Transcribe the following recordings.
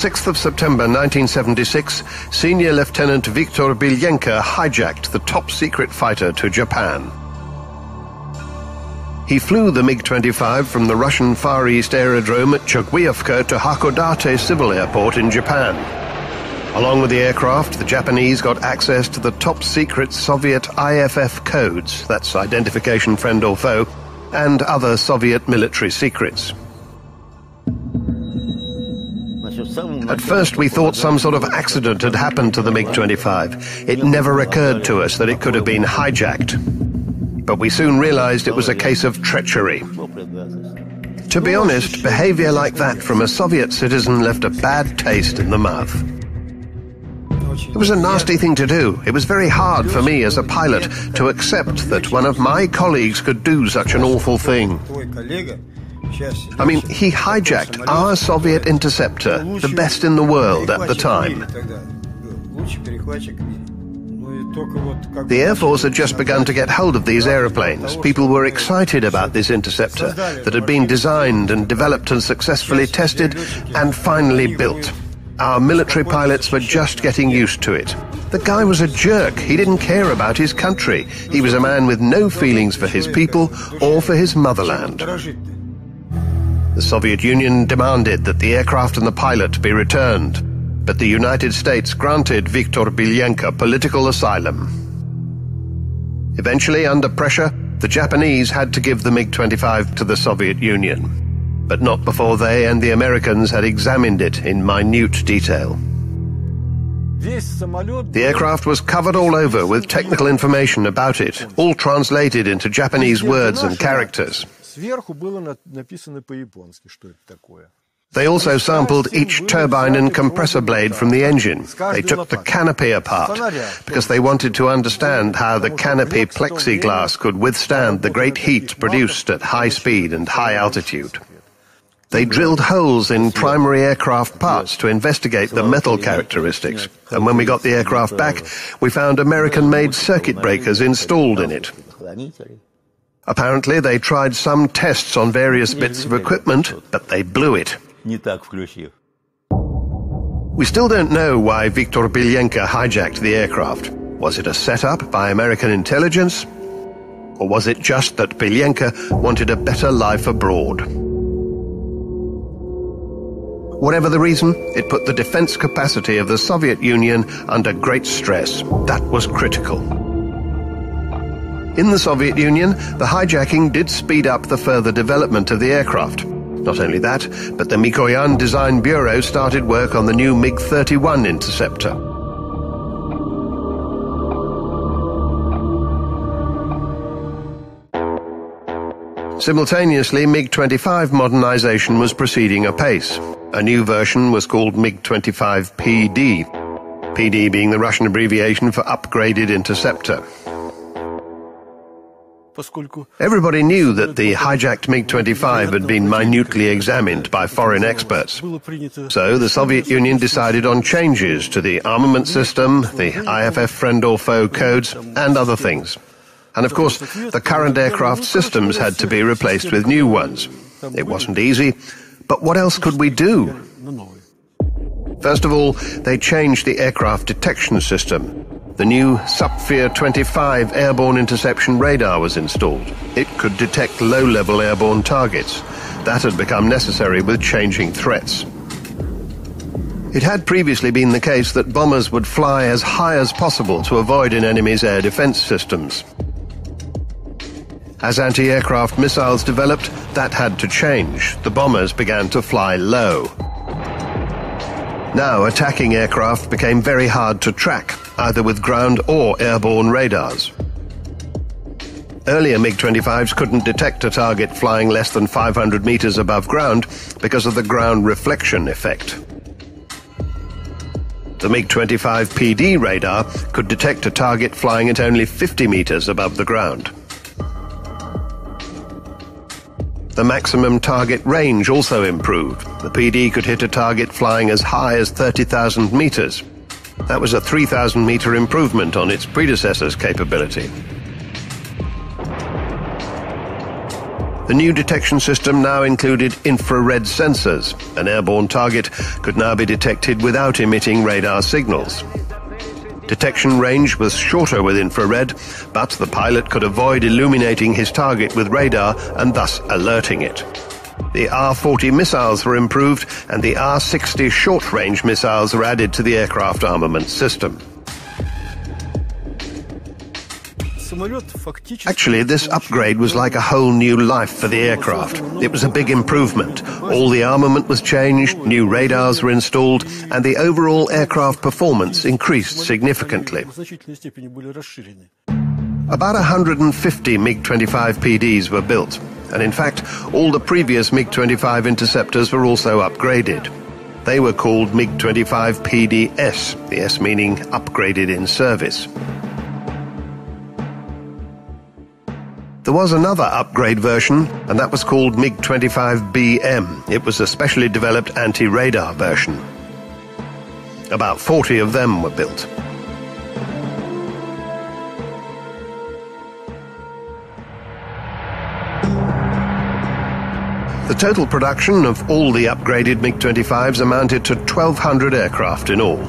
6th of September 1976, Senior Lieutenant Viktor Belenko hijacked the top-secret fighter to Japan. He flew the MiG-25 from the Russian Far East Aerodrome at Chuguyevka to Hakodate Civil Airport in Japan. Along with the aircraft, the Japanese got access to the top-secret Soviet IFF codes, that's identification friend or foe, and other Soviet military secrets. At first we thought some sort of accident had happened to the MiG-25. It never occurred to us that it could have been hijacked. But we soon realized it was a case of treachery. To be honest, behavior like that from a Soviet citizen left a bad taste in the mouth. It was a nasty thing to do. It was very hard for me as a pilot to accept that one of my colleagues could do such an awful thing. I mean, he hijacked our Soviet interceptor, the best in the world at the time. The Air Force had just begun to get hold of these aeroplanes. People were excited about this interceptor that had been designed and developed and successfully tested and finally built. Our military pilots were just getting used to it. The guy was a jerk. He didn't care about his country. He was a man with no feelings for his people or for his motherland. The Soviet Union demanded that the aircraft and the pilot be returned but the United States granted Viktor Belenko political asylum. Eventually, under pressure, the Japanese had to give the MiG-25 to the Soviet Union, but not before they and the Americans had examined it in minute detail. The aircraft was covered all over with technical information about it, all translated into Japanese words and characters. They also sampled each turbine and compressor blade from the engine. They took the canopy apart because they wanted to understand how the canopy plexiglass could withstand the great heat produced at high speed and high altitude. They drilled holes in primary aircraft parts to investigate the metal characteristics, and when we got the aircraft back, we found American-made circuit breakers installed in it. Apparently, they tried some tests on various bits of equipment, but they blew it. We still don't know why Viktor Belenko hijacked the aircraft. Was it a setup by American intelligence? Or was it just that Belenko wanted a better life abroad? Whatever the reason, it put the defense capacity of the Soviet Union under great stress. That was critical. In the Soviet Union, the hijacking did speed up the further development of the aircraft. Not only that, but the Mikoyan Design Bureau started work on the new MiG-31 interceptor. Simultaneously, MiG-25 modernization was proceeding apace. A new version was called MiG-25 PD, PD being the Russian abbreviation for Upgraded Interceptor. Everybody knew that the hijacked MiG-25 had been minutely examined by foreign experts. So the Soviet Union decided on changes to the armament system, the IFF friend or foe codes, and other things. And of course, the current aircraft systems had to be replaced with new ones. It wasn't easy, but what else could we do? First of all, they changed the aircraft detection system. The new Sapphire 25 airborne interception radar was installed. It could detect low-level airborne targets. That had become necessary with changing threats. It had previously been the case that bombers would fly as high as possible to avoid an enemy's air defense systems. As anti-aircraft missiles developed, that had to change. The bombers began to fly low. Now attacking aircraft became very hard to track, either with ground or airborne radars. Earlier MiG-25s couldn't detect a target flying less than 500 meters above ground because of the ground reflection effect. The MiG-25 PD radar could detect a target flying at only 50 meters above the ground. The maximum target range also improved. The PD could hit a target flying as high as 30,000 meters. That was a 3,000 meter improvement on its predecessor's capability. The new detection system now included infrared sensors. An airborne target could now be detected without emitting radar signals. Detection range was shorter with infrared, but the pilot could avoid illuminating his target with radar and thus alerting it. The R-40 missiles were improved and the R-60 short-range missiles were added to the aircraft armament system. Actually, this upgrade was like a whole new life for the aircraft. It was a big improvement. All the armament was changed, new radars were installed, and the overall aircraft performance increased significantly. About 150 MiG-25 PDs were built, and in fact, all the previous MiG-25 interceptors were also upgraded. They were called MiG-25 PDS, the S meaning upgraded in service. There was another upgrade version, and that was called MiG-25BM. It was a specially developed anti-radar version. About 40 of them were built. The total production of all the upgraded MiG-25s amounted to 1,200 aircraft in all.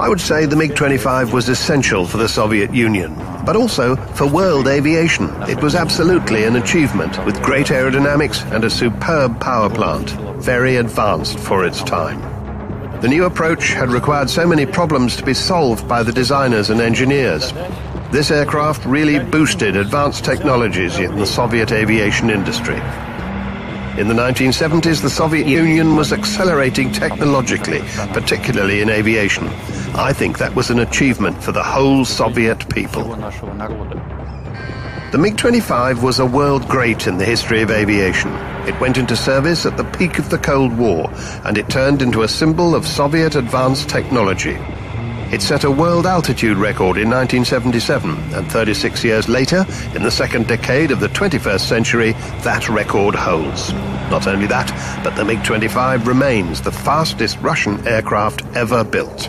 I would say the MiG-25 was essential for the Soviet Union, but also for world aviation. It was absolutely an achievement with great aerodynamics and a superb power plant, very advanced for its time. The new approach had required so many problems to be solved by the designers and engineers. This aircraft really boosted advanced technologies in the Soviet aviation industry. In the 1970s, the Soviet Union was accelerating technologically, particularly in aviation. I think that was an achievement for the whole Soviet people. The MiG-25 was a world great in the history of aviation. It went into service at the peak of the Cold War, and it turned into a symbol of Soviet advanced technology. It set a world altitude record in 1977, and 36 years later, in the second decade of the 21st century, that record holds. Not only that, but the MiG-25 remains the fastest Russian aircraft ever built.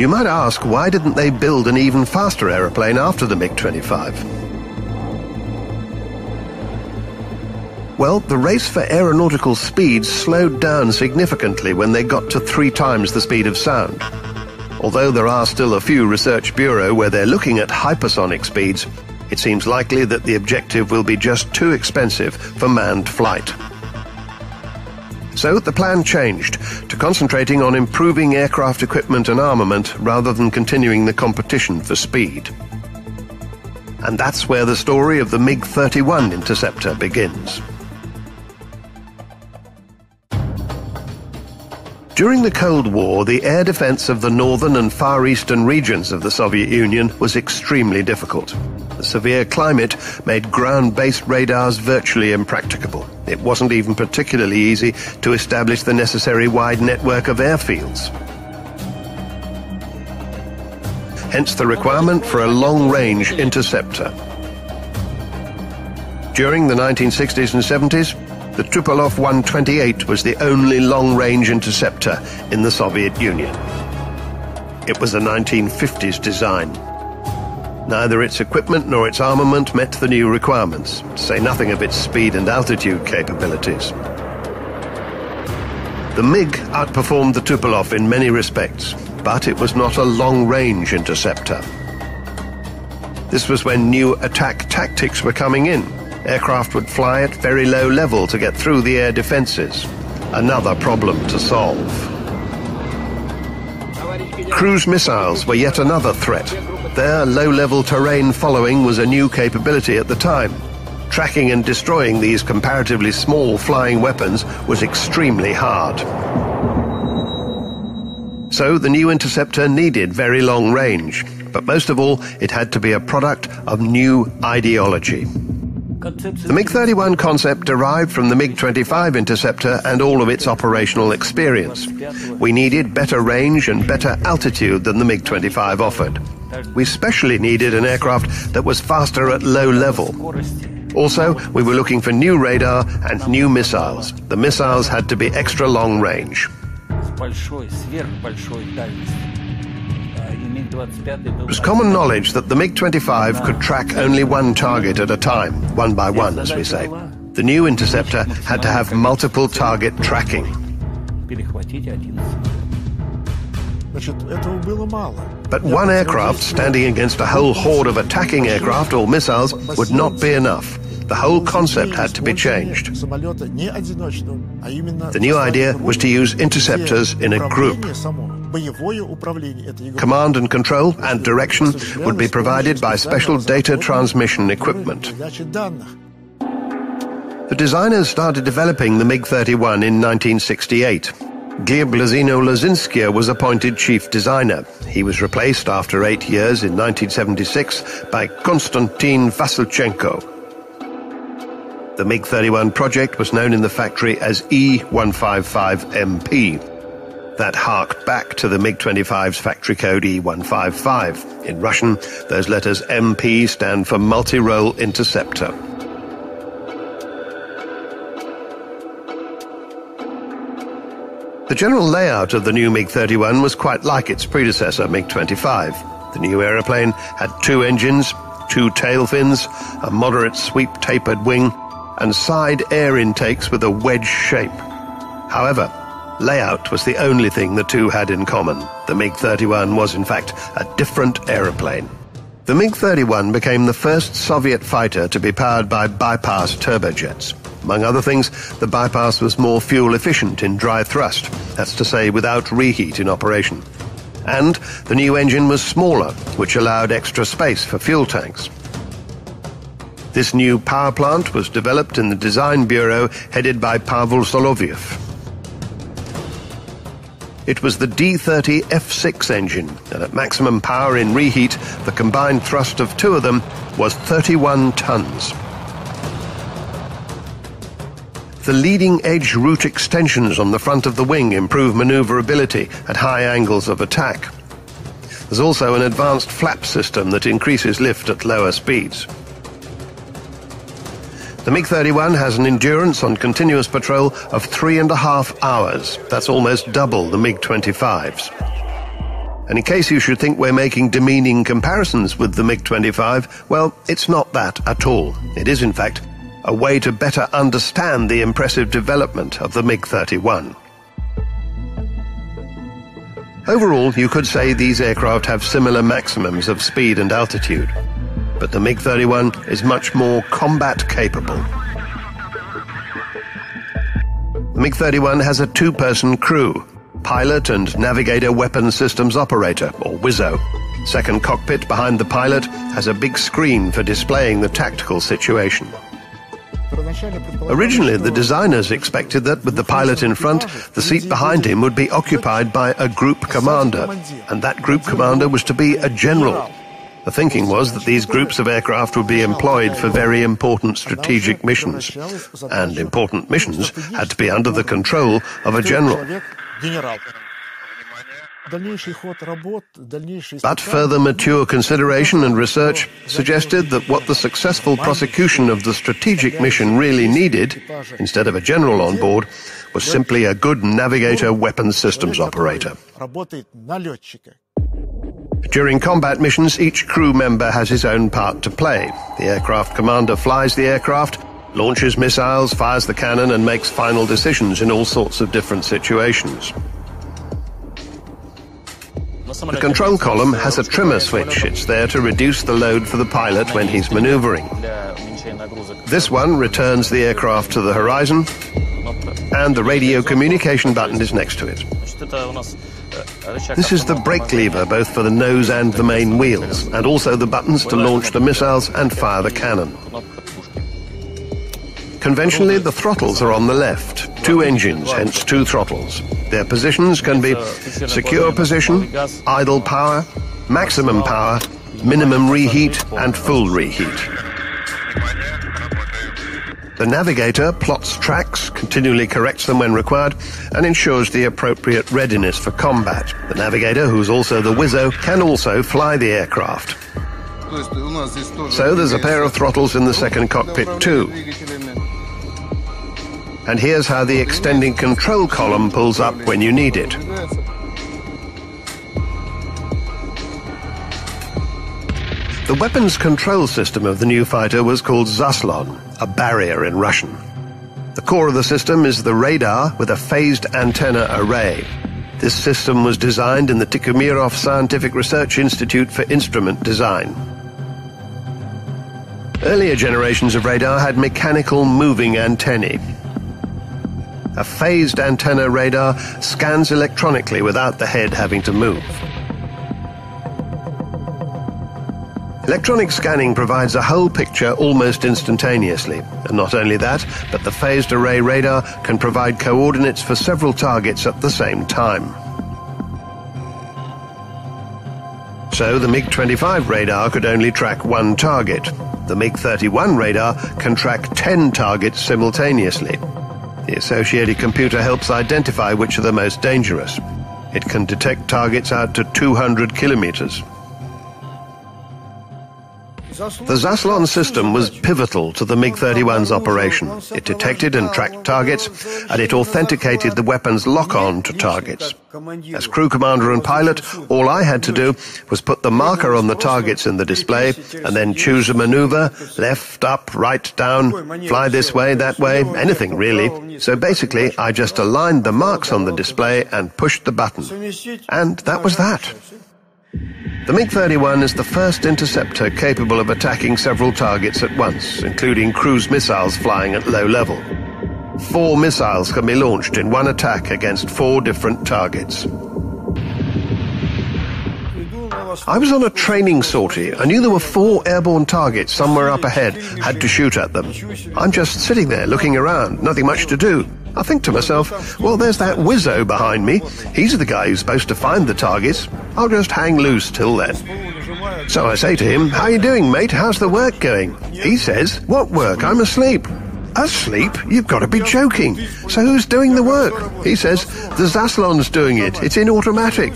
You might ask, why didn't they build an even faster aeroplane after the MiG-25? Well, the race for aeronautical speed slowed down significantly when they got to three times the speed of sound. Although there are still a few research bureaux where they're looking at hypersonic speeds, it seems likely that the objective will be just too expensive for manned flight. So the plan changed to concentrating on improving aircraft equipment and armament rather than continuing the competition for speed. And that's where the story of the MiG-31 interceptor begins. During the Cold War, the air defense of the northern and far eastern regions of the Soviet Union was extremely difficult. The severe climate made ground-based radars virtually impracticable. It wasn't even particularly easy to establish the necessary wide network of airfields. Hence the requirement for a long-range interceptor. During the 1960s and 70s, the Tupolev 128 was the only long-range interceptor in the Soviet Union. It was a 1950s design. Neither its equipment nor its armament met the new requirements, to say nothing of its speed and altitude capabilities. The MiG outperformed the Tupolev in many respects, but it was not a long-range interceptor. This was when new attack tactics were coming in, aircraft would fly at very low level to get through the air defenses. Another problem to solve. Cruise missiles were yet another threat. Their low-level terrain following was a new capability at the time. Tracking and destroying these comparatively small flying weapons was extremely hard. So the new interceptor needed very long range, but most of all, it had to be a product of new ideology. The MiG-31 concept derived from the MiG-25 interceptor and all of its operational experience. We needed better range and better altitude than the MiG-25 offered. We especially needed an aircraft that was faster at low level. Also, we were looking for new radar and new missiles. The missiles had to be extra long range. It was common knowledge that the MiG-25 could track only one target at a time, one by one, as we say. The new interceptor had to have multiple target tracking. But one aircraft standing against a whole horde of attacking aircraft or missiles would not be enough. The whole concept had to be changed. The new idea was to use interceptors in a group. Command and control and direction would be provided by special data transmission equipment. The designers started developing the MiG-31 in 1968. Gleb Lozino Lozinsky was appointed chief designer. He was replaced after eight years in 1976 by Konstantin Vasilchenko. The MiG-31 project was known in the factory as E155MP. That harked back to the MiG-25's factory code E155. In Russian, those letters MP stand for Multi-Role Interceptor. The general layout of the new MiG-31 was quite like its predecessor, MiG-25. The new aeroplane had two engines, two tail fins, a moderate sweep tapered wing, and side air intakes with a wedge shape. However, layout was the only thing the two had in common. The MiG-31 was in fact a different aeroplane. The MiG-31 became the first Soviet fighter to be powered by bypass turbojets. Among other things, the bypass was more fuel efficient in dry thrust, that's to say without reheat in operation. And the new engine was smaller, which allowed extra space for fuel tanks. This new power plant was developed in the design bureau headed by Pavel Soloviev. It was the D30 F6 engine, and at maximum power in reheat, the combined thrust of two of them was 31 tons. The leading edge root extensions on the front of the wing improve maneuverability at high angles of attack. There's also an advanced flap system that increases lift at lower speeds. The MiG-31 has an endurance on continuous patrol of three and a half hours. That's almost double the MiG-25's. And in case you should think we're making demeaning comparisons with the MiG-25, well, it's not that at all. It is, in fact, a way to better understand the impressive development of the MiG-31. Overall, you could say these aircraft have similar maximums of speed and altitude but the MiG-31 is much more combat capable. The MiG-31 has a two-person crew, pilot and navigator weapon systems operator, or WISO. Second cockpit behind the pilot has a big screen for displaying the tactical situation. Originally, the designers expected that with the pilot in front, the seat behind him would be occupied by a group commander, and that group commander was to be a general, the thinking was that these groups of aircraft would be employed for very important strategic missions, and important missions had to be under the control of a general. But further mature consideration and research suggested that what the successful prosecution of the strategic mission really needed, instead of a general on board, was simply a good navigator weapons systems operator. During combat missions, each crew member has his own part to play. The aircraft commander flies the aircraft, launches missiles, fires the cannon, and makes final decisions in all sorts of different situations. The control column has a trimmer switch. It's there to reduce the load for the pilot when he's maneuvering. This one returns the aircraft to the horizon, and the radio communication button is next to it. This is the brake lever both for the nose and the main wheels, and also the buttons to launch the missiles and fire the cannon. Conventionally, the throttles are on the left. Two engines, hence two throttles. Their positions can be secure position, idle power, maximum power, minimum reheat, and full reheat. The navigator plots tracks, continually corrects them when required, and ensures the appropriate readiness for combat. The navigator, who's also the WISO, can also fly the aircraft. So there's a pair of throttles in the second cockpit too. And here's how the extending control column pulls up when you need it. The weapons control system of the new fighter was called Zaslon, a barrier in Russian. The core of the system is the radar with a phased antenna array. This system was designed in the Tikhomirov Scientific Research Institute for Instrument Design. Earlier generations of radar had mechanical moving antennae. A phased antenna radar scans electronically without the head having to move. Electronic scanning provides a whole picture almost instantaneously. And not only that, but the phased array radar can provide coordinates for several targets at the same time. So the MiG-25 radar could only track one target. The MiG-31 radar can track 10 targets simultaneously. The associated computer helps identify which are the most dangerous. It can detect targets out to 200 kilometers. The Zaslon system was pivotal to the MiG-31's operation. It detected and tracked targets, and it authenticated the weapon's lock-on to targets. As crew commander and pilot, all I had to do was put the marker on the targets in the display, and then choose a maneuver, left, up, right, down, fly this way, that way, anything really. So basically, I just aligned the marks on the display and pushed the button. And that was that. The MiG-31 is the first interceptor capable of attacking several targets at once, including cruise missiles flying at low level. Four missiles can be launched in one attack against four different targets. I was on a training sortie. I knew there were four airborne targets somewhere up ahead, had to shoot at them. I'm just sitting there looking around, nothing much to do. I think to myself, well, there's that Wizzo behind me. He's the guy who's supposed to find the targets. I'll just hang loose till then. So I say to him, how you doing, mate? How's the work going? He says, what work? I'm asleep. Asleep? You've got to be joking. So who's doing the work? He says, the Zaslon's doing it. It's in automatic.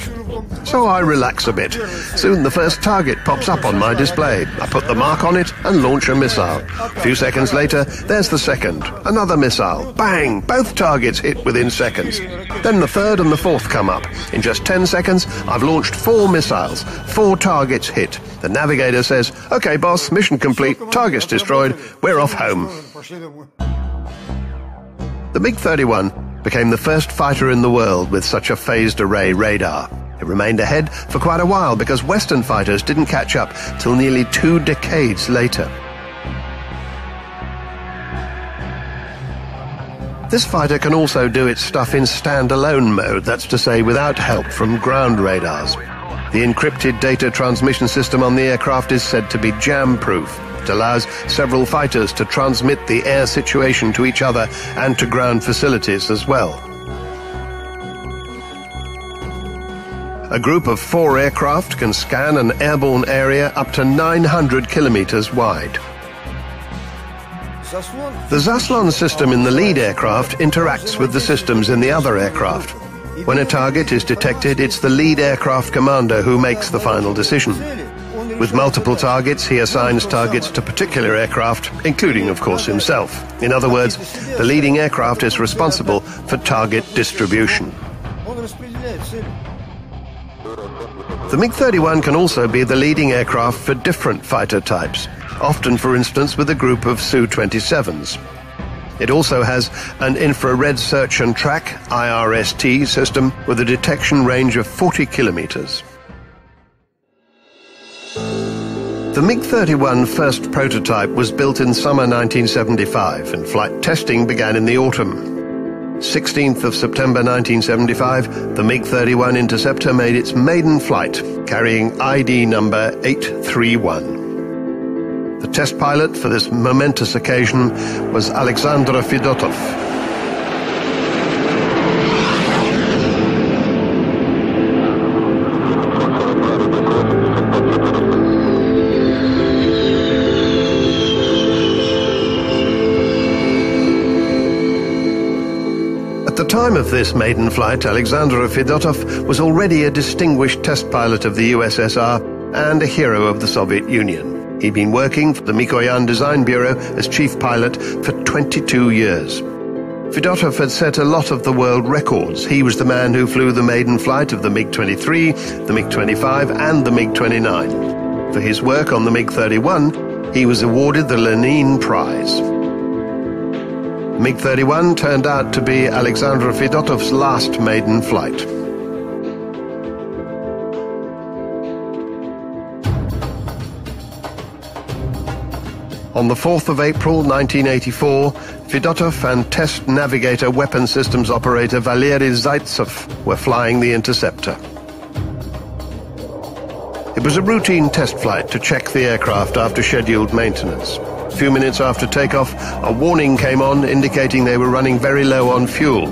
So I relax a bit. Soon the first target pops up on my display. I put the mark on it and launch a missile. A few seconds later, there's the second. Another missile. Bang! Both targets hit within seconds. Then the third and the fourth come up. In just 10 seconds, I've launched four missiles. Four targets hit. The navigator says, OK, boss, mission complete. Targets destroyed. We're off home. The MiG-31 became the first fighter in the world with such a phased array radar. It remained ahead for quite a while because Western fighters didn't catch up till nearly two decades later. This fighter can also do its stuff in standalone mode, that's to say without help from ground radars. The encrypted data transmission system on the aircraft is said to be jam-proof. It allows several fighters to transmit the air situation to each other and to ground facilities as well. A group of four aircraft can scan an airborne area up to 900 kilometers wide. The Zaslon system in the lead aircraft interacts with the systems in the other aircraft. When a target is detected, it's the lead aircraft commander who makes the final decision. With multiple targets, he assigns targets to particular aircraft, including, of course, himself. In other words, the leading aircraft is responsible for target distribution. The MiG-31 can also be the leading aircraft for different fighter types, often, for instance, with a group of Su-27s. It also has an infrared search and track IRST system with a detection range of 40 kilometers. The MiG-31 first prototype was built in summer 1975 and flight testing began in the autumn. 16th of September 1975, the MiG-31 Interceptor made its maiden flight, carrying ID number 831. The test pilot for this momentous occasion was Alexander Fedotov, of this maiden flight, Alexander Fedotov was already a distinguished test pilot of the USSR and a hero of the Soviet Union. He'd been working for the Mikoyan Design Bureau as chief pilot for 22 years. Fedotov had set a lot of the world records. He was the man who flew the maiden flight of the MiG-23, the MiG-25 and the MiG-29. For his work on the MiG-31, he was awarded the Lenin Prize. MiG-31 turned out to be Alexander Fedotov's last maiden flight. On the 4th of April 1984, Fedotov and test navigator weapon systems operator Valery Zaitsev were flying the interceptor. It was a routine test flight to check the aircraft after scheduled maintenance. Few minutes after takeoff, a warning came on indicating they were running very low on fuel.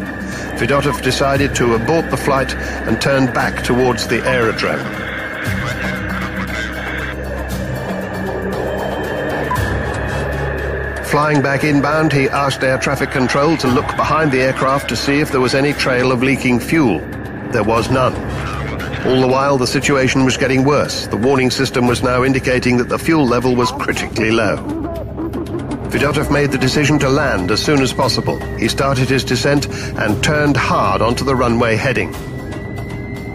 Fedotov decided to abort the flight and turned back towards the aerodrome. Flying back inbound, he asked air traffic control to look behind the aircraft to see if there was any trail of leaking fuel. There was none. All the while, the situation was getting worse. The warning system was now indicating that the fuel level was critically low. Fedotov made the decision to land as soon as possible. He started his descent and turned hard onto the runway heading.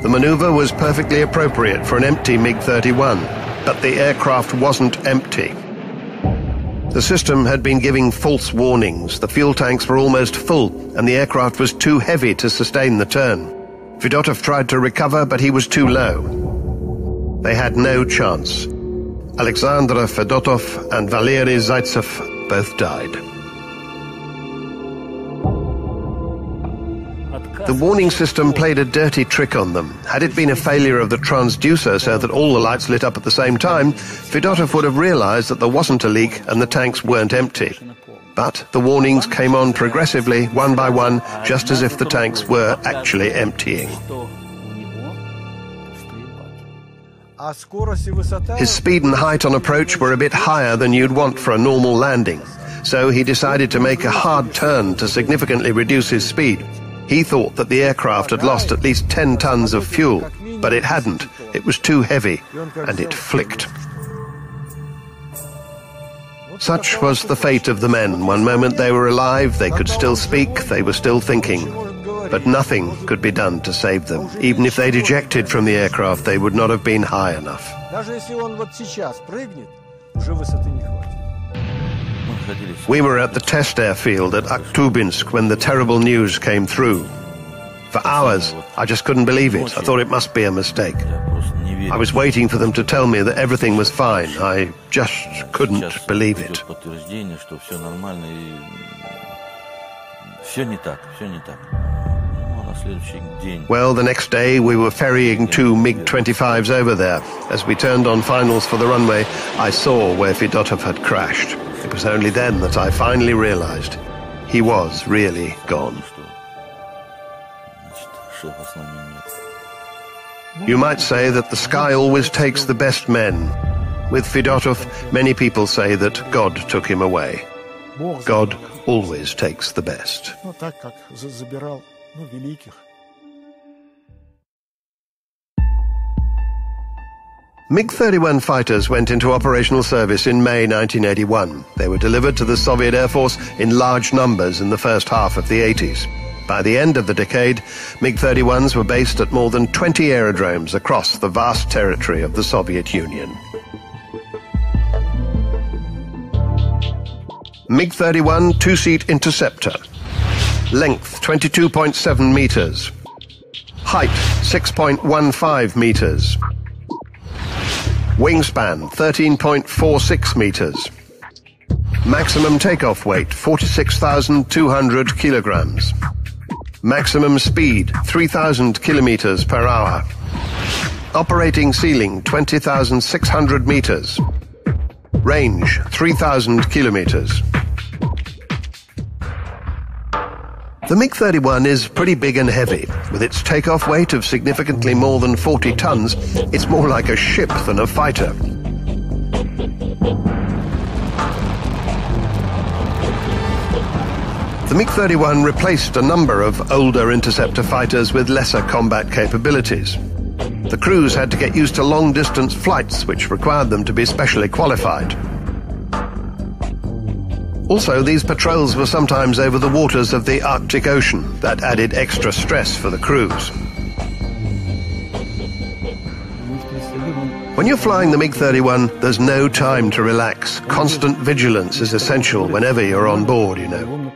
The maneuver was perfectly appropriate for an empty MiG-31, but the aircraft wasn't empty. The system had been giving false warnings. The fuel tanks were almost full, and the aircraft was too heavy to sustain the turn. Fedotov tried to recover, but he was too low. They had no chance. Alexander Fedotov and Valery Zaitsev both died. The warning system played a dirty trick on them. Had it been a failure of the transducer so that all the lights lit up at the same time, Fedotov would have realized that there wasn't a leak and the tanks weren't empty. But the warnings came on progressively, one by one, just as if the tanks were actually emptying. His speed and height on approach were a bit higher than you'd want for a normal landing, so he decided to make a hard turn to significantly reduce his speed. He thought that the aircraft had lost at least 10 tons of fuel, but it hadn't. It was too heavy, and it flicked. Such was the fate of the men. One moment they were alive, they could still speak, they were still thinking. But nothing could be done to save them. Even if they'd ejected from the aircraft, they would not have been high enough. We were at the test airfield at Akhtubinsk when the terrible news came through. For hours, I just couldn't believe it. I thought it must be a mistake. I was waiting for them to tell me that everything was fine. I just couldn't believe it. Well, the next day we were ferrying two MiG-25s over there. As we turned on finals for the runway, I saw where Fedotov had crashed. It was only then that I finally realized he was really gone. You might say that the sky always takes the best men. With Fedotov, many people say that God took him away. God always takes the best. MiG-31 fighters went into operational service in May 1981. They were delivered to the Soviet Air Force in large numbers in the first half of the 80s. By the end of the decade, MiG-31s were based at more than 20 aerodromes across the vast territory of the Soviet Union. MiG-31 two-seat interceptor. Length 22.7 meters. Height 6.15 meters. Wingspan 13.46 meters. Maximum takeoff weight 46,200 kilograms. Maximum speed 3,000 kilometers per hour. Operating ceiling 20,600 meters. Range 3,000 kilometers. The MiG-31 is pretty big and heavy. With its takeoff weight of significantly more than 40 tons, it's more like a ship than a fighter. The MiG-31 replaced a number of older interceptor fighters with lesser combat capabilities. The crews had to get used to long-distance flights, which required them to be specially qualified. Also, these patrols were sometimes over the waters of the Arctic Ocean. That added extra stress for the crews. When you're flying the MiG-31, there's no time to relax. Constant vigilance is essential whenever you're on board, you know.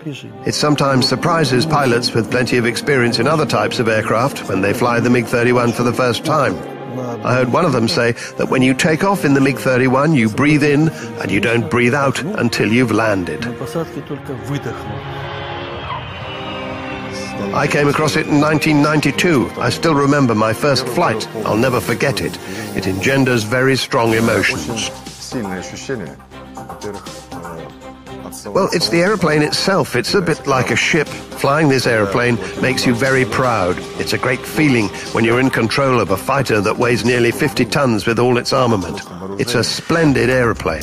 It sometimes surprises pilots with plenty of experience in other types of aircraft when they fly the MiG-31 for the first time. I heard one of them say that when you take off in the MiG-31, you breathe in and you don't breathe out until you've landed. I came across it in 1992. I still remember my first flight. I'll never forget it. It engenders very strong emotions. Well, it's the aeroplane itself. It's a bit like a ship. Flying this aeroplane makes you very proud. It's a great feeling when you're in control of a fighter that weighs nearly 50 tons with all its armament. It's a splendid aeroplane.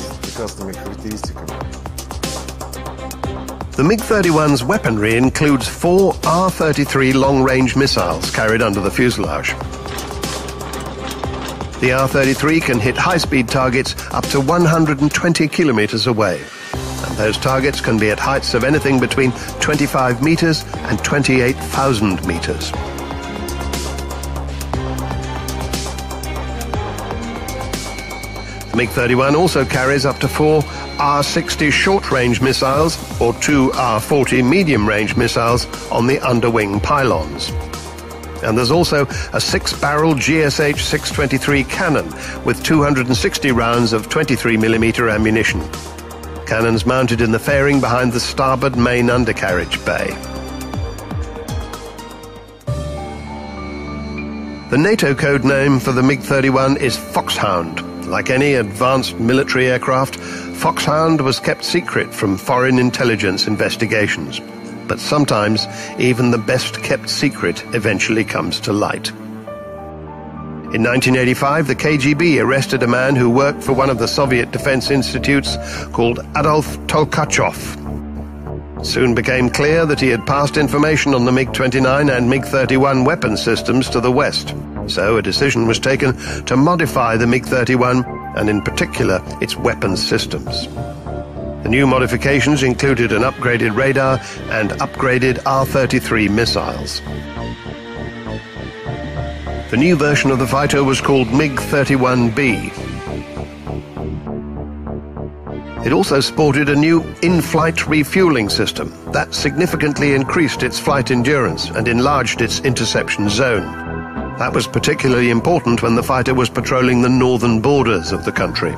The MiG-31's weaponry includes four R-33 long-range missiles carried under the fuselage. The R-33 can hit high-speed targets up to 120 kilometers away. Those targets can be at heights of anything between 25 meters and 28,000 meters. The MiG-31 also carries up to four R-60 short-range missiles or two R-40 medium-range missiles on the underwing pylons. And there's also a six-barrel GSH-623 cannon with 260 rounds of 23mm ammunition. Cannons mounted in the fairing behind the starboard main undercarriage bay. The NATO code name for the MiG-31 is Foxhound. Like any advanced military aircraft, Foxhound was kept secret from foreign intelligence investigations. But sometimes, even the best kept secret eventually comes to light. In 1985, the KGB arrested a man who worked for one of the Soviet defense institutes called Adolf Tolkachov. Soon became clear that he had passed information on the MiG-29 and MiG-31 weapon systems to the West. So a decision was taken to modify the MiG-31 and in particular its weapon systems. The new modifications included an upgraded radar and upgraded R-33 missiles. The new version of the fighter was called MiG-31B. It also sported a new in-flight refueling system that significantly increased its flight endurance and enlarged its interception zone. That was particularly important when the fighter was patrolling the northern borders of the country.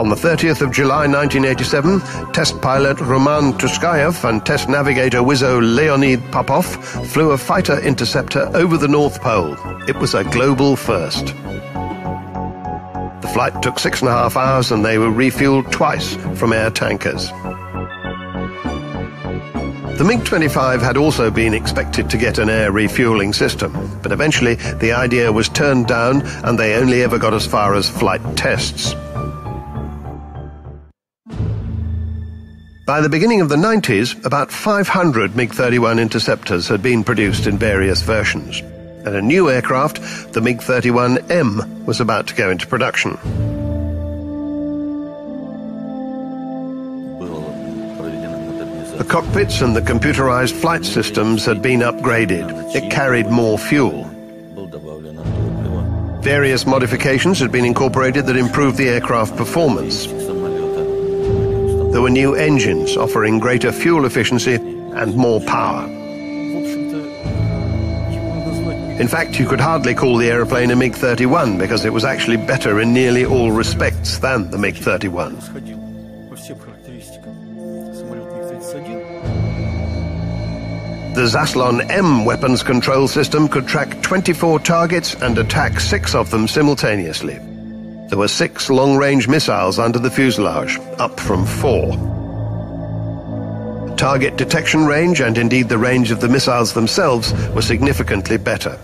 On the 30th of July 1987, test pilot Roman Taskaev and test navigator Wizzo Leonid Popov flew a fighter interceptor over the North Pole. It was a global first. The flight took six and a half hours and they were refueled twice from air tankers. The MiG-25 had also been expected to get an air refueling system, but eventually the idea was turned down and they only ever got as far as flight tests. By the beginning of the 90s, about 500 MiG-31 interceptors had been produced in various versions, and a new aircraft, the MiG-31M, was about to go into production. The cockpits and the computerized flight systems had been upgraded. It carried more fuel. Various modifications had been incorporated that improved the aircraft performance. There were new engines offering greater fuel efficiency and more power. In fact, you could hardly call the aeroplane a MiG-31 because it was actually better in nearly all respects than the MiG-31. The Zaslon M weapons control system could track 24 targets and attack six of them simultaneously. There were six long-range missiles under the fuselage, up from four. Target detection range and indeed the range of the missiles themselves were significantly better.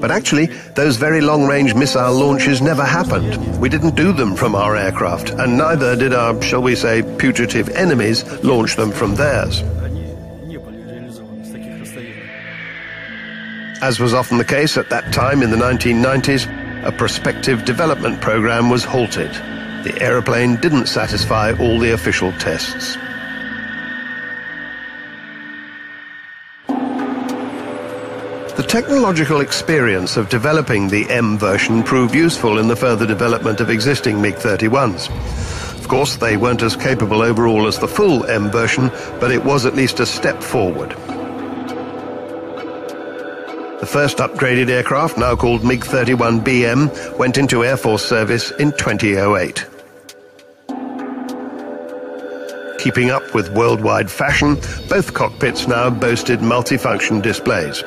But actually, those very long-range missile launches never happened. We didn't do them from our aircraft, and neither did our, shall we say, putative enemies launch them from theirs. As was often the case at that time in the 1990s, a prospective development program was halted. The aeroplane didn't satisfy all the official tests. The technological experience of developing the M version proved useful in the further development of existing MiG-31s. Of course, they weren't as capable overall as the full M version, but it was at least a step forward. The first upgraded aircraft, now called MiG-31BM, went into Air Force service in 2008. Keeping up with worldwide fashion, both cockpits now boasted multifunction displays.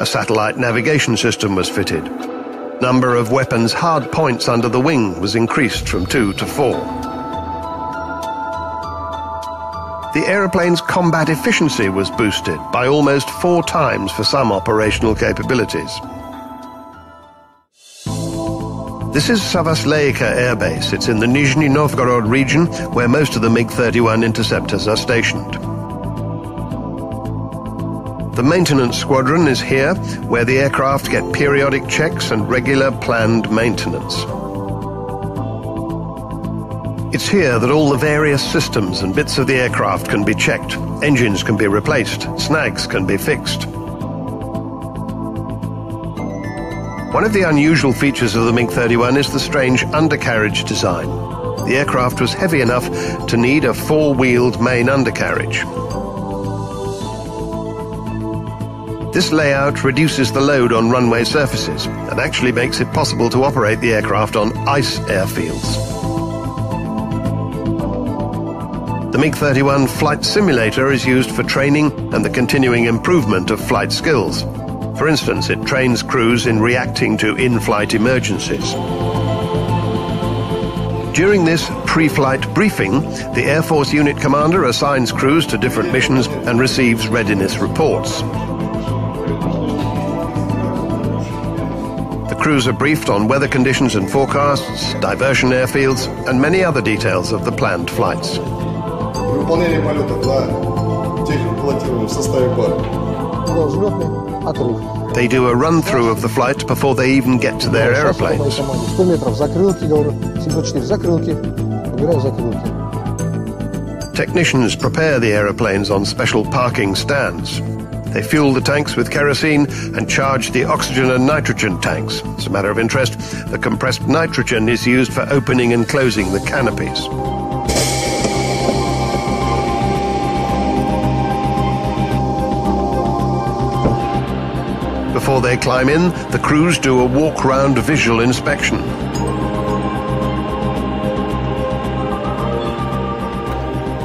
A satellite navigation system was fitted. Number of weapons hard points under the wing was increased from two to four. The aeroplane's combat efficiency was boosted by almost four times for some operational capabilities. This is Savasleika Air Base. It's in the Nizhny Novgorod region where most of the MiG-31 interceptors are stationed. The maintenance squadron is here, where the aircraft get periodic checks and regular planned maintenance. It's here that all the various systems and bits of the aircraft can be checked, engines can be replaced, snags can be fixed. One of the unusual features of the MiG-31 is the strange undercarriage design. The aircraft was heavy enough to need a four-wheeled main undercarriage. This layout reduces the load on runway surfaces and actually makes it possible to operate the aircraft on ice airfields. The MiG-31 flight simulator is used for training and the continuing improvement of flight skills. For instance, it trains crews in reacting to in-flight emergencies. During this pre-flight briefing, the Air Force unit commander assigns crews to different missions and receives readiness reports. The crews are briefed on weather conditions and forecasts, diversion airfields, and many other details of the planned flights. Выполнение полетов на технико-пилотируемом составе пары. They do a run-through of the flight before they even get to their aeroplanes. Technicians prepare the aeroplanes on special parking stands. They fuel the tanks with kerosene and charge the oxygen and nitrogen tanks. As a matter of interest, the compressed nitrogen is used for opening and closing the canopies. Before they climb in, the crews do a walk-round visual inspection.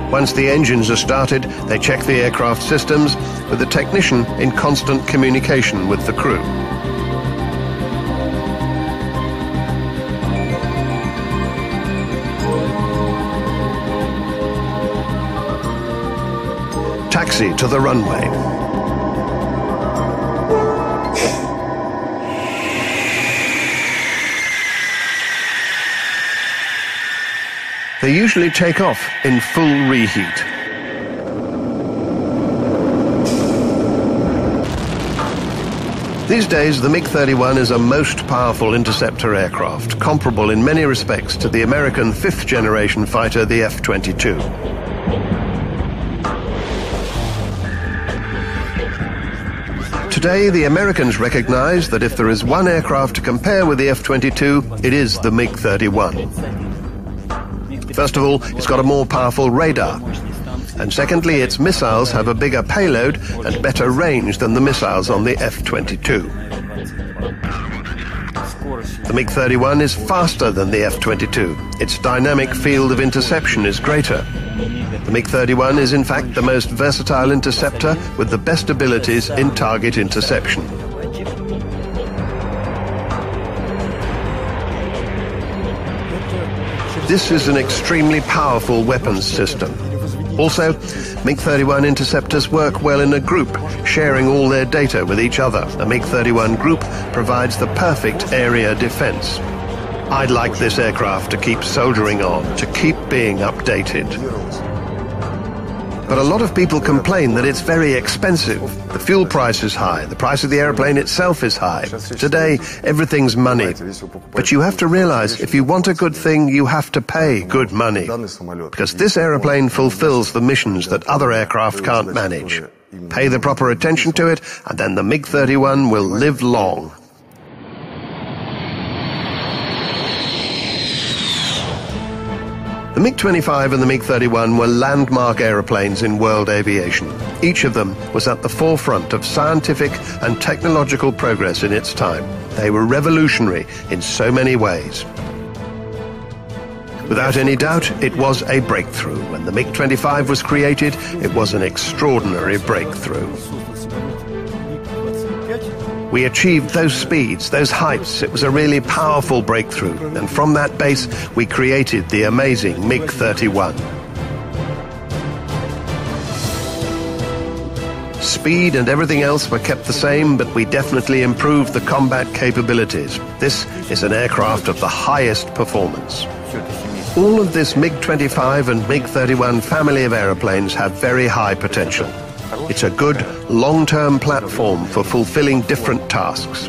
Once the engines are started, they check the aircraft systems with the technician in constant communication with the crew. Taxi to the runway. They usually take off in full reheat. These days, the MiG-31 is a most powerful interceptor aircraft, comparable in many respects to the American fifth-generation fighter, the F-22. Today, the Americans recognize that if there is one aircraft to compare with the F-22, it is the MiG-31. First of all, it's got a more powerful radar. And secondly, its missiles have a bigger payload and better range than the missiles on the F-22. The MiG-31 is faster than the F-22. Its dynamic field of interception is greater. The MiG-31 is in fact the most versatile interceptor with the best abilities in target interception. This is an extremely powerful weapons system. Also, MiG-31 interceptors work well in a group, sharing all their data with each other. A MiG-31 group provides the perfect area defense. I'd like this aircraft to keep soldiering on, to keep being updated. But a lot of people complain that it's very expensive. The fuel price is high. The price of the airplane itself is high. Today, everything's money. But you have to realize if you want a good thing, you have to pay good money. Because this airplane fulfills the missions that other aircraft can't manage. Pay the proper attention to it, and then the MiG-31 will live long. The MiG-25 and the MiG-31 were landmark aeroplanes in world aviation. Each of them was at the forefront of scientific and technological progress in its time. They were revolutionary in so many ways. Without any doubt, it was a breakthrough. When the MiG-25 was created, it was an extraordinary breakthrough. We achieved those speeds, those heights. It was a really powerful breakthrough. And from that base, we created the amazing MiG-31. Speed and everything else were kept the same, but we definitely improved the combat capabilities. This is an aircraft of the highest performance. All of this MiG-25 and MiG-31 family of aeroplanes have very high potential. It's a good, long-term platform for fulfilling different tasks.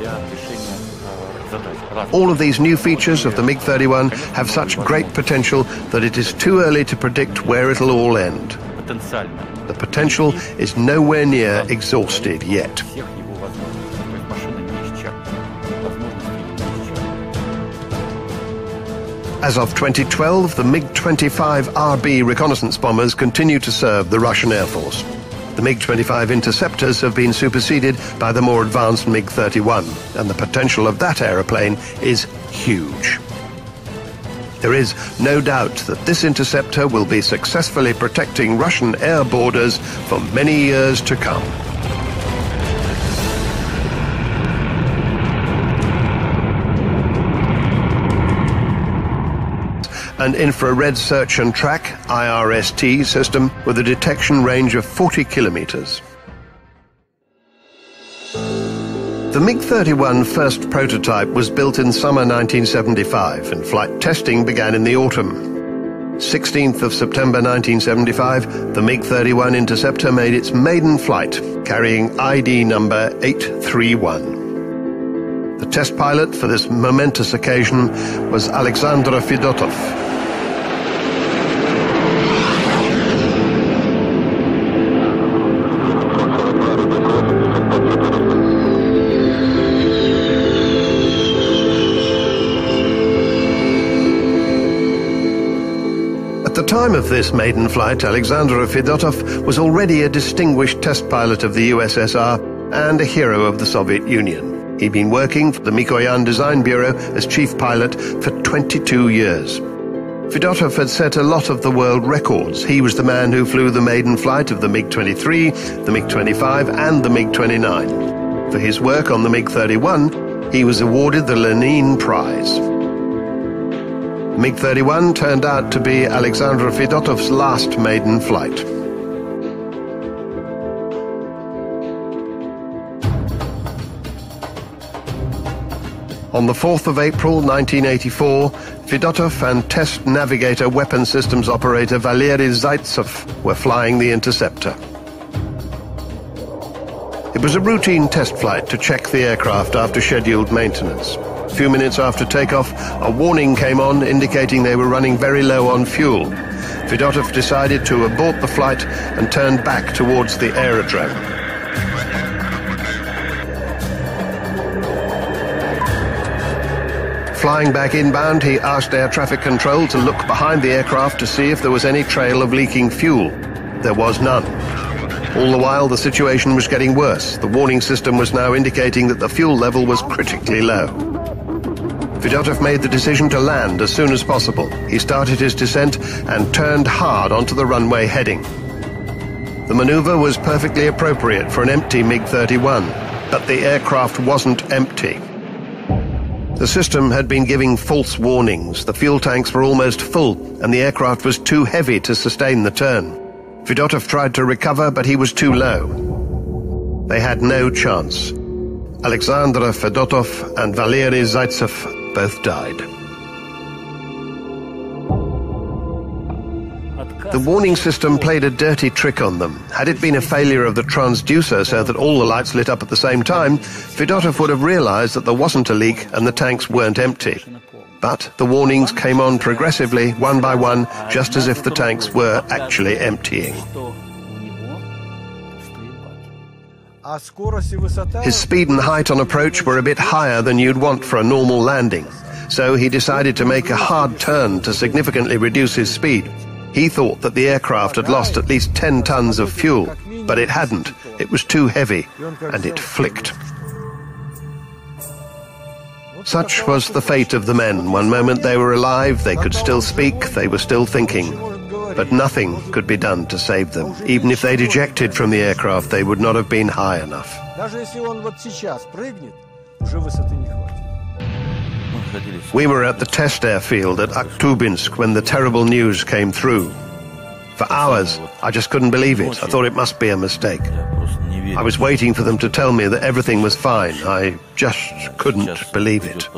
All of these new features of the MiG-31 have such great potential that it is too early to predict where it'll all end. The potential is nowhere near exhausted yet. As of 2012, the MiG-25RB reconnaissance bombers continue to serve the Russian Air Force. The MiG-25 interceptors have been superseded by the more advanced MiG-31, and the potential of that aeroplane is huge. There is no doubt that this interceptor will be successfully protecting Russian air borders for many years to come. An infrared search and track IRST system with a detection range of 40 kilometers. The MiG-31 first prototype was built in summer 1975 and flight testing began in the autumn. 16th of September 1975, the MiG-31 Interceptor made its maiden flight, carrying ID number 831. The test pilot for this momentous occasion was Alexander Fedotov, time of this maiden flight, Alexander Fedotov was already a distinguished test pilot of the USSR and a hero of the Soviet Union. He'd been working for the Mikoyan Design Bureau as chief pilot for 22 years. Fedotov had set a lot of the world records. He was the man who flew the maiden flight of the MiG-23, the MiG-25 and the MiG-29. For his work on the MiG-31, he was awarded the Lenin Prize. MiG-31 turned out to be Alexander Fedotov's last maiden flight. On the 4th of April 1984, Fedotov and test navigator weapon systems operator Valery Zaitsev were flying the interceptor. It was a routine test flight to check the aircraft after scheduled maintenance. A few minutes after takeoff, a warning came on indicating they were running very low on fuel. Fedotov decided to abort the flight and turned back towards the aerodrome. Flying back inbound, he asked air traffic control to look behind the aircraft to see if there was any trail of leaking fuel. There was none. All the while, the situation was getting worse. The warning system was now indicating that the fuel level was critically low. Fedotov made the decision to land as soon as possible. He started his descent and turned hard onto the runway heading. The maneuver was perfectly appropriate for an empty MiG-31, but the aircraft wasn't empty. The system had been giving false warnings. The fuel tanks were almost full, and the aircraft was too heavy to sustain the turn. Fedotov tried to recover, but he was too low. They had no chance. Alexander Fedotov and Valery Zaitsev both died. The warning system played a dirty trick on them. Had it been a failure of the transducer so that all the lights lit up at the same time, Fedotov would have realized that there wasn't a leak and the tanks weren't empty. But the warnings came on progressively, one by one, just as if the tanks were actually emptying. His speed and height on approach were a bit higher than you'd want for a normal landing, so he decided to make a hard turn to significantly reduce his speed. He thought that the aircraft had lost at least 10 tons of fuel, but it hadn't. It was too heavy, and it flicked. Such was the fate of the men. One moment they were alive, they could still speak, they were still thinking. But nothing could be done to save them. Even if they'd ejected from the aircraft, they would not have been high enough. We were at the test airfield at Akhtubinsk when the terrible news came through. For hours, I just couldn't believe it. I thought it must be a mistake. I was waiting for them to tell me that everything was fine. I just couldn't believe it.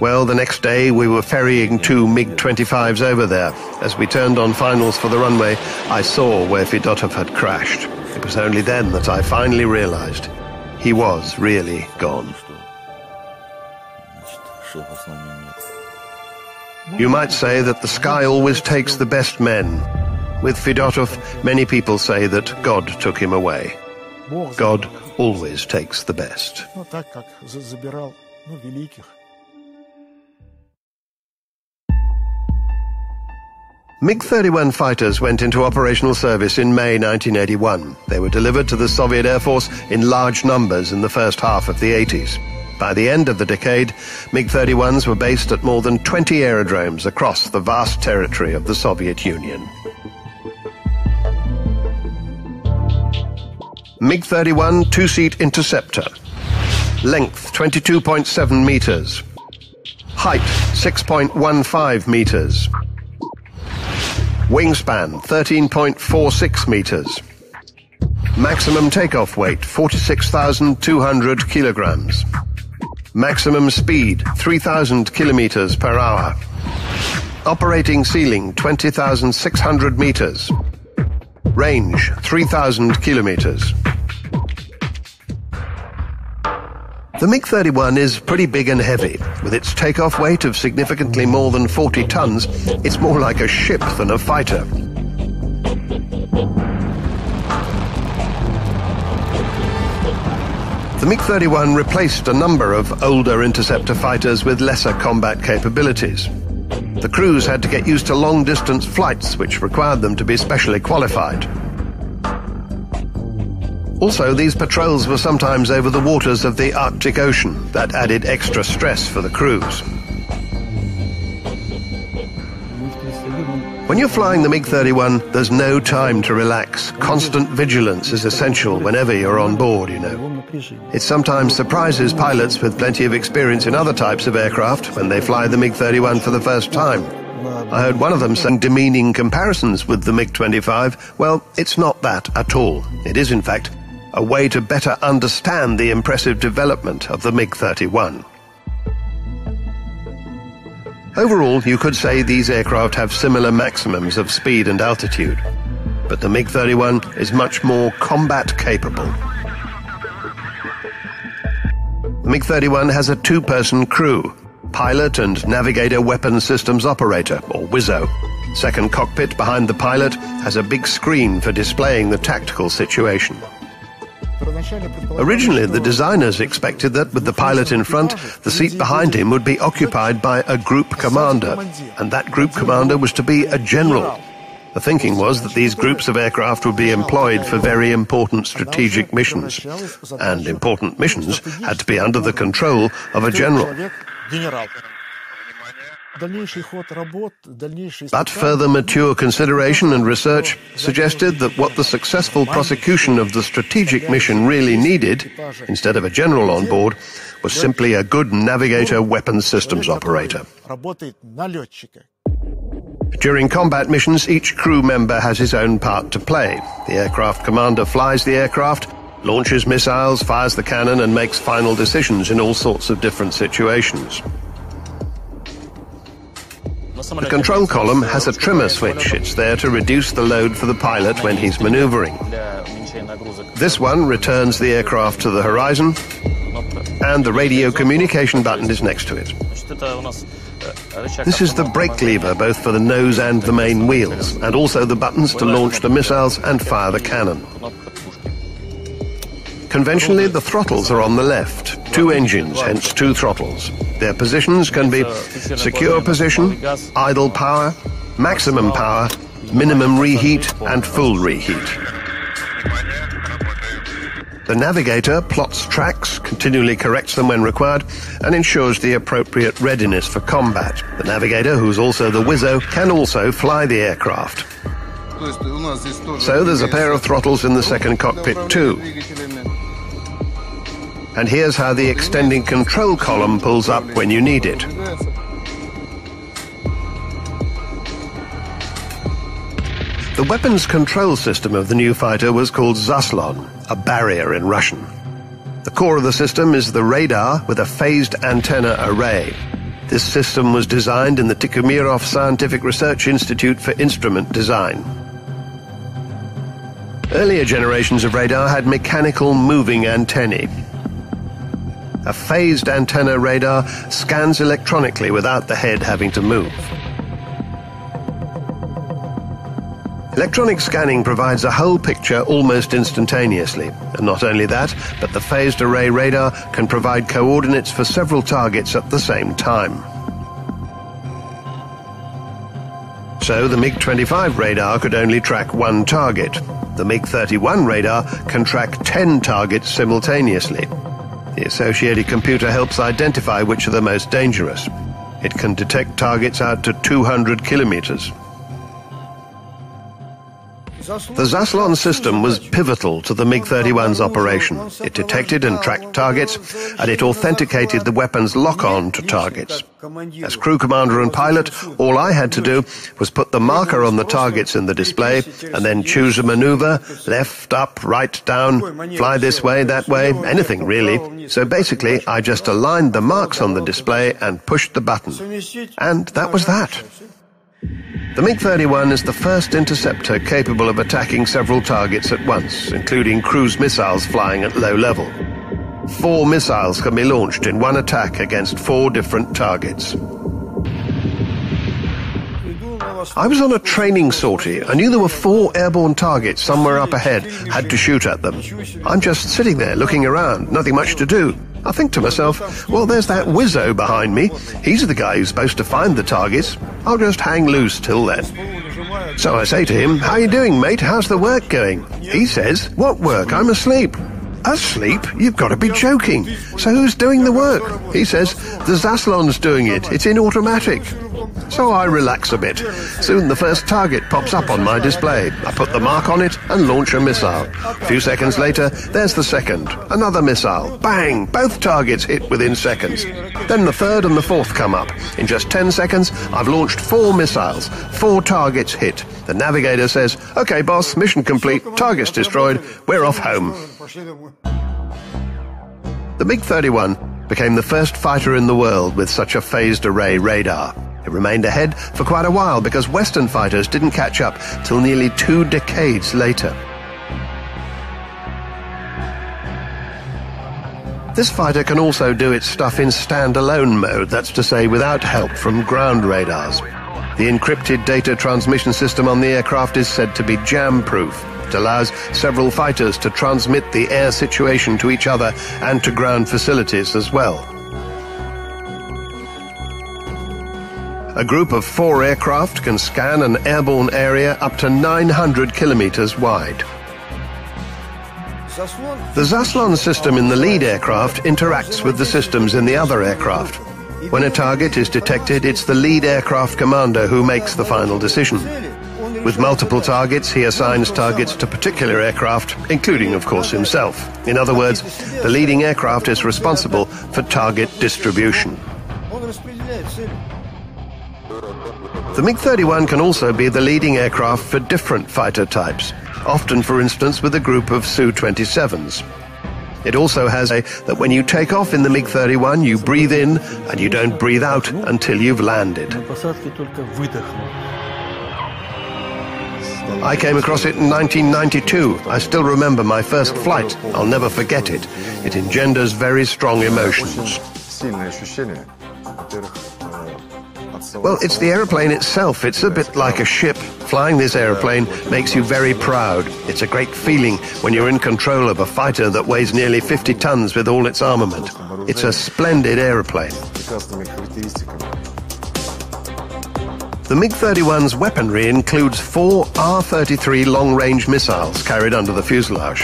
Well, the next day we were ferrying two MiG-25s over there. As we turned on finals for the runway, I saw where Fedotov had crashed. It was only then that I finally realized he was really gone. You might say that the sky always takes the best men. With Fedotov, many people say that God took him away. God always takes the best. MiG-31 fighters went into operational service in May 1981. They were delivered to the Soviet Air Force in large numbers in the first half of the 80s. By the end of the decade, MiG-31s were based at more than 20 aerodromes across the vast territory of the Soviet Union. MiG-31 two-seat interceptor. Length 22.7 meters. Height 6.15 meters. Wingspan 13.46 meters. Maximum takeoff weight 46,200 kilograms. Maximum speed 3,000 kilometers per hour. Operating ceiling 20,600 meters. Range 3,000 kilometers. The MiG-31 is pretty big and heavy. With its takeoff weight of significantly more than 40 tons, it's more like a ship than a fighter. The MiG-31 replaced a number of older interceptor fighters with lesser combat capabilities. The crews had to get used to long-distance flights, which required them to be specially qualified. Also, these patrols were sometimes over the waters of the Arctic Ocean. That added extra stress for the crews. When you're flying the MiG-31, there's no time to relax. Constant vigilance is essential whenever you're on board, you know. It sometimes surprises pilots with plenty of experience in other types of aircraft when they fly the MiG-31 for the first time. I heard one of them saying demeaning comparisons with the MiG-25. Well, it's not that at all. It is, in fact, a way to better understand the impressive development of the MiG-31. Overall, you could say these aircraft have similar maximums of speed and altitude, but the MiG-31 is much more combat capable. The MiG-31 has a two-person crew, pilot and navigator weapon systems operator, or WISO. Second cockpit behind the pilot has a big screen for displaying the tactical situation. Originally, the designers expected that with the pilot in front, the seat behind him would be occupied by a group commander, and that group commander was to be a general. The thinking was that these groups of aircraft would be employed for very important strategic missions, and important missions had to be under the control of a general. But further mature consideration and research suggested that what the successful prosecution of the strategic mission really needed, instead of a general on board, was simply a good navigator weapons systems operator. During combat missions, each crew member has his own part to play. The aircraft commander flies the aircraft, launches missiles, fires the cannon, and makes final decisions in all sorts of different situations. The control column has a trimmer switch. It's there to reduce the load for the pilot when he's maneuvering. This one returns the aircraft to the horizon, and the radio communication button is next to it. This is the brake lever both for the nose and the main wheels, and also the buttons to launch the missiles and fire the cannon. Conventionally, the throttles are on the left. Two engines, hence two throttles. Their positions can be secure position, idle power, maximum power, minimum reheat, and full reheat. The navigator plots tracks, continually corrects them when required, and ensures the appropriate readiness for combat. The navigator, who's also the WISO, can also fly the aircraft. So there's a pair of throttles in the second cockpit too. And here's how the extending control column pulls up when you need it. The weapons control system of the new fighter was called Zaslon, a barrier in Russian. The core of the system is the radar with a phased antenna array. This system was designed in the Tikhomirov Scientific Research Institute for Instrument Design. Earlier generations of radar had mechanical moving antennae, a phased antenna radar scans electronically without the head having to move. Electronic scanning provides a whole picture almost instantaneously. And not only that, but the phased array radar can provide coordinates for several targets at the same time. So the MiG-25 radar could only track one target. The MiG-31 radar can track 10 targets simultaneously. The associated computer helps identify which are the most dangerous. It can detect targets out to 200 kilometers. The Zaslon system was pivotal to the MiG-31's operation. It detected and tracked targets, and it authenticated the weapon's lock-on to targets. As crew commander and pilot, all I had to do was put the marker on the targets in the display, and then choose a maneuver, left, up, right, down, fly this way, that way, anything really. So basically, I just aligned the marks on the display and pushed the button. And that was that. The MiG-31 is the first interceptor capable of attacking several targets at once, including cruise missiles flying at low level. Four missiles can be launched in one attack against four different targets. I was on a training sortie. I knew there were four airborne targets somewhere up ahead, had to shoot at them. I'm just sitting there looking around, nothing much to do. I think to myself, well, there's that WISO behind me. He's the guy who's supposed to find the targets. I'll just hang loose till then. So I say to him, how you doing, mate? How's the work going? He says, what work? I'm asleep. Asleep? You've got to be joking. So who's doing the work? He says, the Zaslon's doing it. It's in automatic. So I relax a bit. Soon the first target pops up on my display. I put the mark on it and launch a missile. A few seconds later, there's the second. Another missile. Bang! Both targets hit within seconds. Then the third and the fourth come up. In just 10 seconds, I've launched four missiles. Four targets hit. The navigator says, OK, boss, mission complete. Targets destroyed. We're off home. The MiG-31 became the first fighter in the world with such a phased array radar. It remained ahead for quite a while because Western fighters didn't catch up till nearly two decades later. This fighter can also do its stuff in standalone mode, that's to say without help from ground radars. The encrypted data transmission system on the aircraft is said to be jam-proof. It allows several fighters to transmit the air situation to each other and to ground facilities as well. A group of four aircraft can scan an airborne area up to 900 kilometers wide. The Zaslon system in the lead aircraft interacts with the systems in the other aircraft. When a target is detected, it's the lead aircraft commander who makes the final decision. With multiple targets, he assigns targets to particular aircraft, including, of course, himself. In other words, the leading aircraft is responsible for target distribution. The MiG-31 can also be the leading aircraft for different fighter types. often, for instance, with a group of Su-27s. It also has a that when you take off in the MiG-31, you breathe in and you don't breathe out until you've landed. I came across it in 1992. I still remember my first flight. I'll never forget it. It engenders very strong emotions. Well, it's the aeroplane itself. It's a bit like a ship. Flying this aeroplane makes you very proud. It's a great feeling when you're in control of a fighter that weighs nearly 50 tons with all its armament. It's a splendid aeroplane. The MiG-31's weaponry includes four R-33 long-range missiles carried under the fuselage.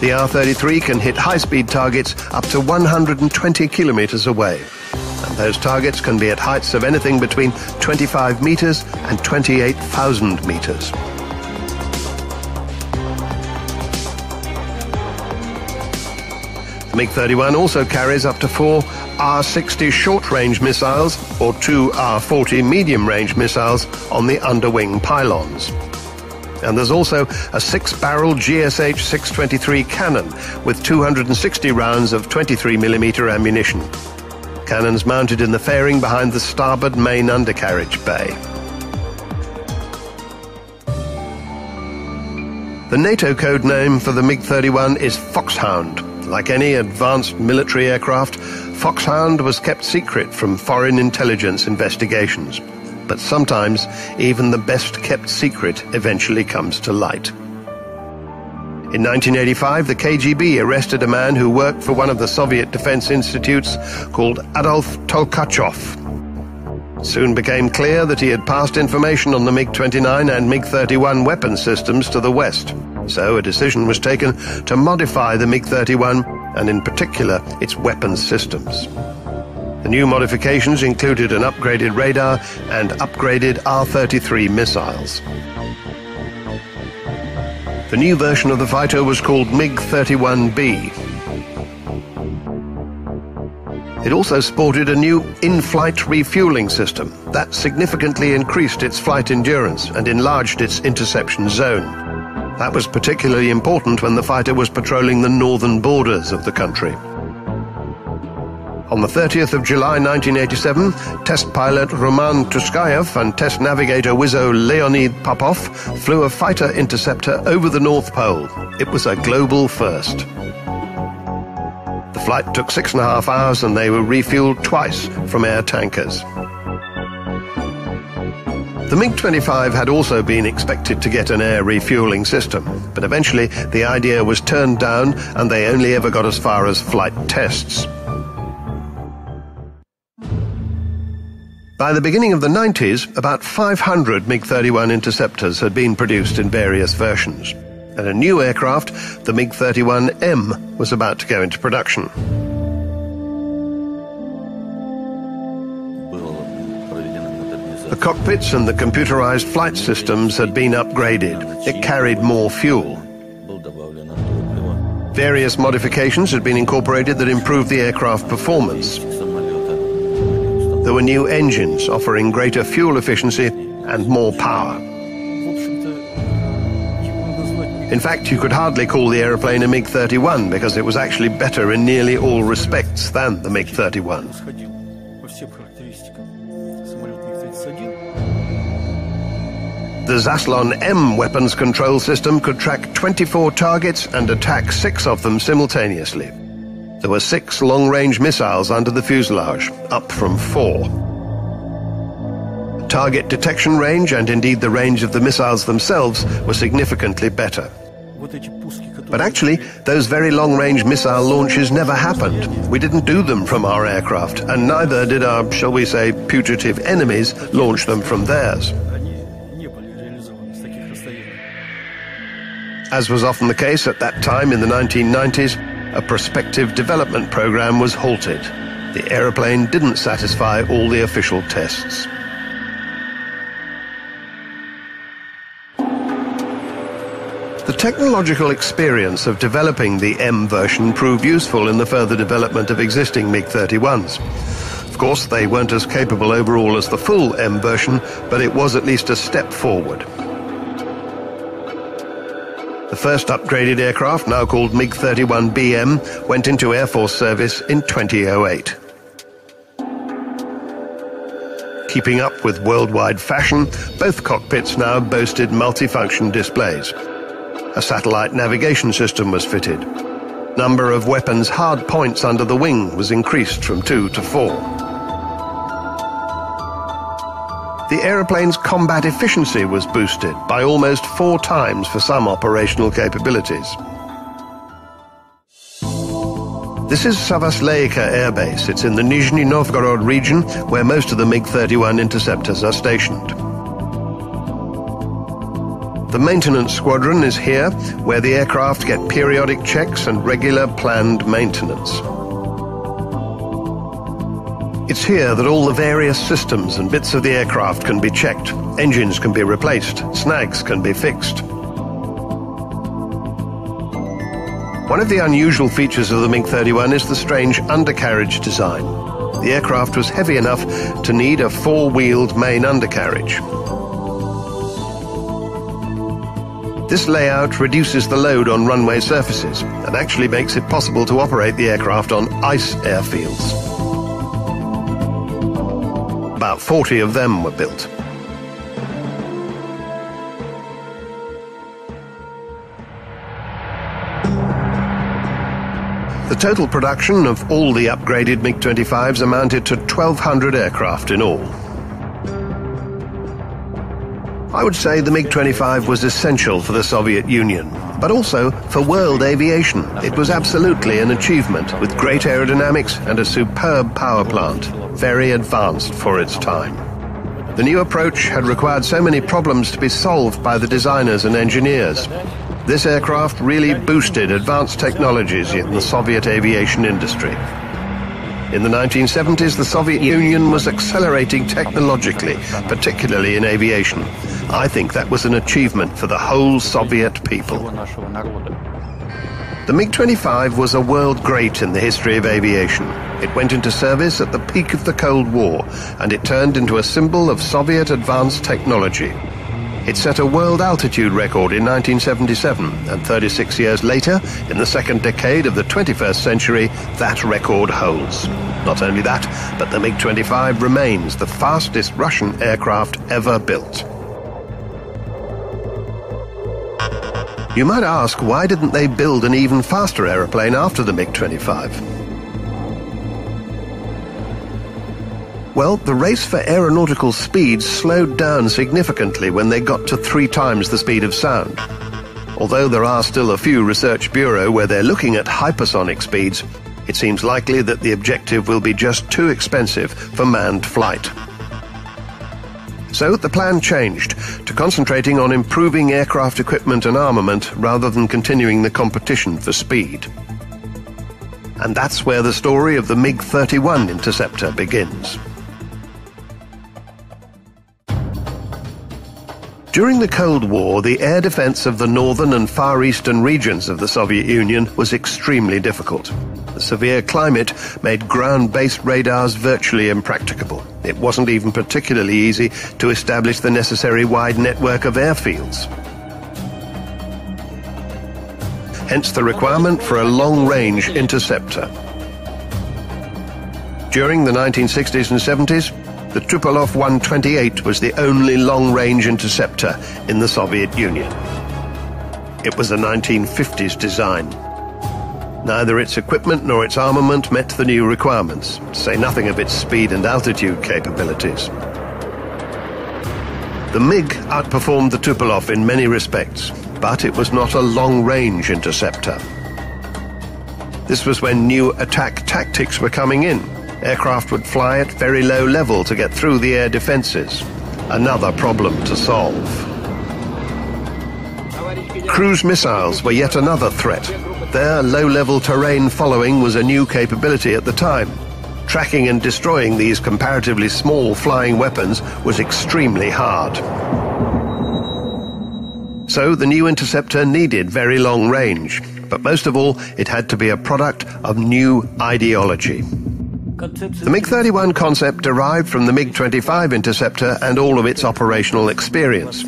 The R-33 can hit high-speed targets up to 120 kilometers away. Those targets can be at heights of anything between 25 meters and 28,000 meters. The MiG-31 also carries up to four R-60 short-range missiles or two R-40 medium-range missiles on the underwing pylons. And there's also a six-barrel GSH 623 cannon with 260 rounds of 23mm ammunition. Cannons mounted in the fairing behind the starboard main undercarriage bay. The NATO code name for the MiG-31 is Foxhound. Like any advanced military aircraft, Foxhound was kept secret from foreign intelligence investigations. But sometimes, even the best kept secret eventually comes to light. In 1985, the KGB arrested a man who worked for one of the Soviet defense institutes called Adolf Tolkachov. Soon became clear that he had passed information on the MiG-29 and MiG-31 weapon systems to the West. So a decision was taken to modify the MiG-31 and in particular its weapon systems. The new modifications included an upgraded radar and upgraded R-33 missiles. The new version of the fighter was called MiG-31B. It also sported a new in-flight refueling system that significantly increased its flight endurance and enlarged its interception zone. That was particularly important when the fighter was patrolling the northern borders of the country. On the 30th of July 1987, test pilot Roman Taskaev and test navigator WISO Leonid Popov flew a fighter interceptor over the North Pole. It was a global first. The flight took six and a half hours and they were refueled twice from air tankers. The MiG-25 had also been expected to get an air refueling system, but eventually the idea was turned down and they only ever got as far as flight tests. By the beginning of the 90s, about 500 MiG-31 interceptors had been produced in various versions, and a new aircraft, the MiG-31M, was about to go into production. The cockpits and the computerized flight systems had been upgraded. It carried more fuel. Various modifications had been incorporated that improved the aircraft performance. There were new engines offering greater fuel efficiency and more power. In fact, you could hardly call the aeroplane a MiG-31 because it was actually better in nearly all respects than the MiG-31. The Zaslon M weapons control system could track 24 targets and attack six of them simultaneously. There were six long-range missiles under the fuselage, up from four. Target detection range and indeed the range of the missiles themselves were significantly better. But actually, those very long-range missile launches never happened. We didn't do them from our aircraft, and neither did our, shall we say, putative enemies launch them from theirs. As was often the case at that time in the 1990s, a prospective development program was halted. The aeroplane didn't satisfy all the official tests. The technological experience of developing the M version proved useful in the further development of existing MiG-31s. Of course, they weren't as capable overall as the full M version, but it was at least a step forward. The first upgraded aircraft, now called MiG-31BM, went into Air Force service in 2008. Keeping up with worldwide fashion, both cockpits now boasted multifunction displays. A satellite navigation system was fitted. Number of weapons hard points under the wing was increased from two to four. The aeroplane's combat efficiency was boosted by almost four times for some operational capabilities. This is Savasleika Air Base. It's in the Nizhny Novgorod region where most of the MiG-31 interceptors are stationed. The maintenance squadron is here, where the aircraft get periodic checks and regular planned maintenance. It's here that all the various systems and bits of the aircraft can be checked. Engines can be replaced, snags can be fixed. One of the unusual features of the MiG-31 is the strange undercarriage design. The aircraft was heavy enough to need a four-wheeled main undercarriage. This layout reduces the load on runway surfaces and actually makes it possible to operate the aircraft on ice airfields. About 40 of them were built. The total production of all the upgraded MiG-25s amounted to 1,200 aircraft in all. I would say the MiG-25 was essential for the Soviet Union, but also for world aviation. It was absolutely an achievement, with great aerodynamics and a superb power plant, very advanced for its time. The new approach had required so many problems to be solved by the designers and engineers. This aircraft really boosted advanced technologies in the Soviet aviation industry. In the 1970s, the Soviet Union was accelerating technologically, particularly in aviation. I think that was an achievement for the whole Soviet people. The MiG-25 was a world great in the history of aviation. It went into service at the peak of the Cold War, and it turned into a symbol of Soviet advanced technology. It set a world altitude record in 1977, and 36 years later, in the second decade of the 21st century, that record holds. Not only that, but the MiG-25 remains the fastest Russian aircraft ever built. You might ask, why didn't they build an even faster aeroplane after the MiG-25? Well, the race for aeronautical speed slowed down significantly when they got to three times the speed of sound. Although there are still a few research bureaux where they're looking at hypersonic speeds, it seems likely that the objective will be just too expensive for manned flight. So the plan changed to concentrating on improving aircraft equipment and armament rather than continuing the competition for speed. And that's where the story of the MiG-31 interceptor begins. During the Cold War, the air defense of the northern and far eastern regions of the Soviet Union was extremely difficult. The severe climate made ground-based radars virtually impracticable. It wasn't even particularly easy to establish the necessary wide network of airfields. Hence the requirement for a long-range interceptor. During the 1960s and 70s, the Tupolev 128 was the only long-range interceptor in the Soviet Union. It was a 1950s design. Neither its equipment nor its armament met the new requirements, to say nothing of its speed and altitude capabilities. The MiG outperformed the Tupolev in many respects, but it was not a long-range interceptor. This was when new attack tactics were coming in, aircraft would fly at very low level to get through the air defenses. Another problem to solve. Cruise missiles were yet another threat. Their low-level terrain following was a new capability at the time. Tracking and destroying these comparatively small flying weapons was extremely hard. So the new interceptor needed very long range, but most of all, it had to be a product of new ideology. The MiG-31 concept derived from the MiG-25 interceptor and all of its operational experience.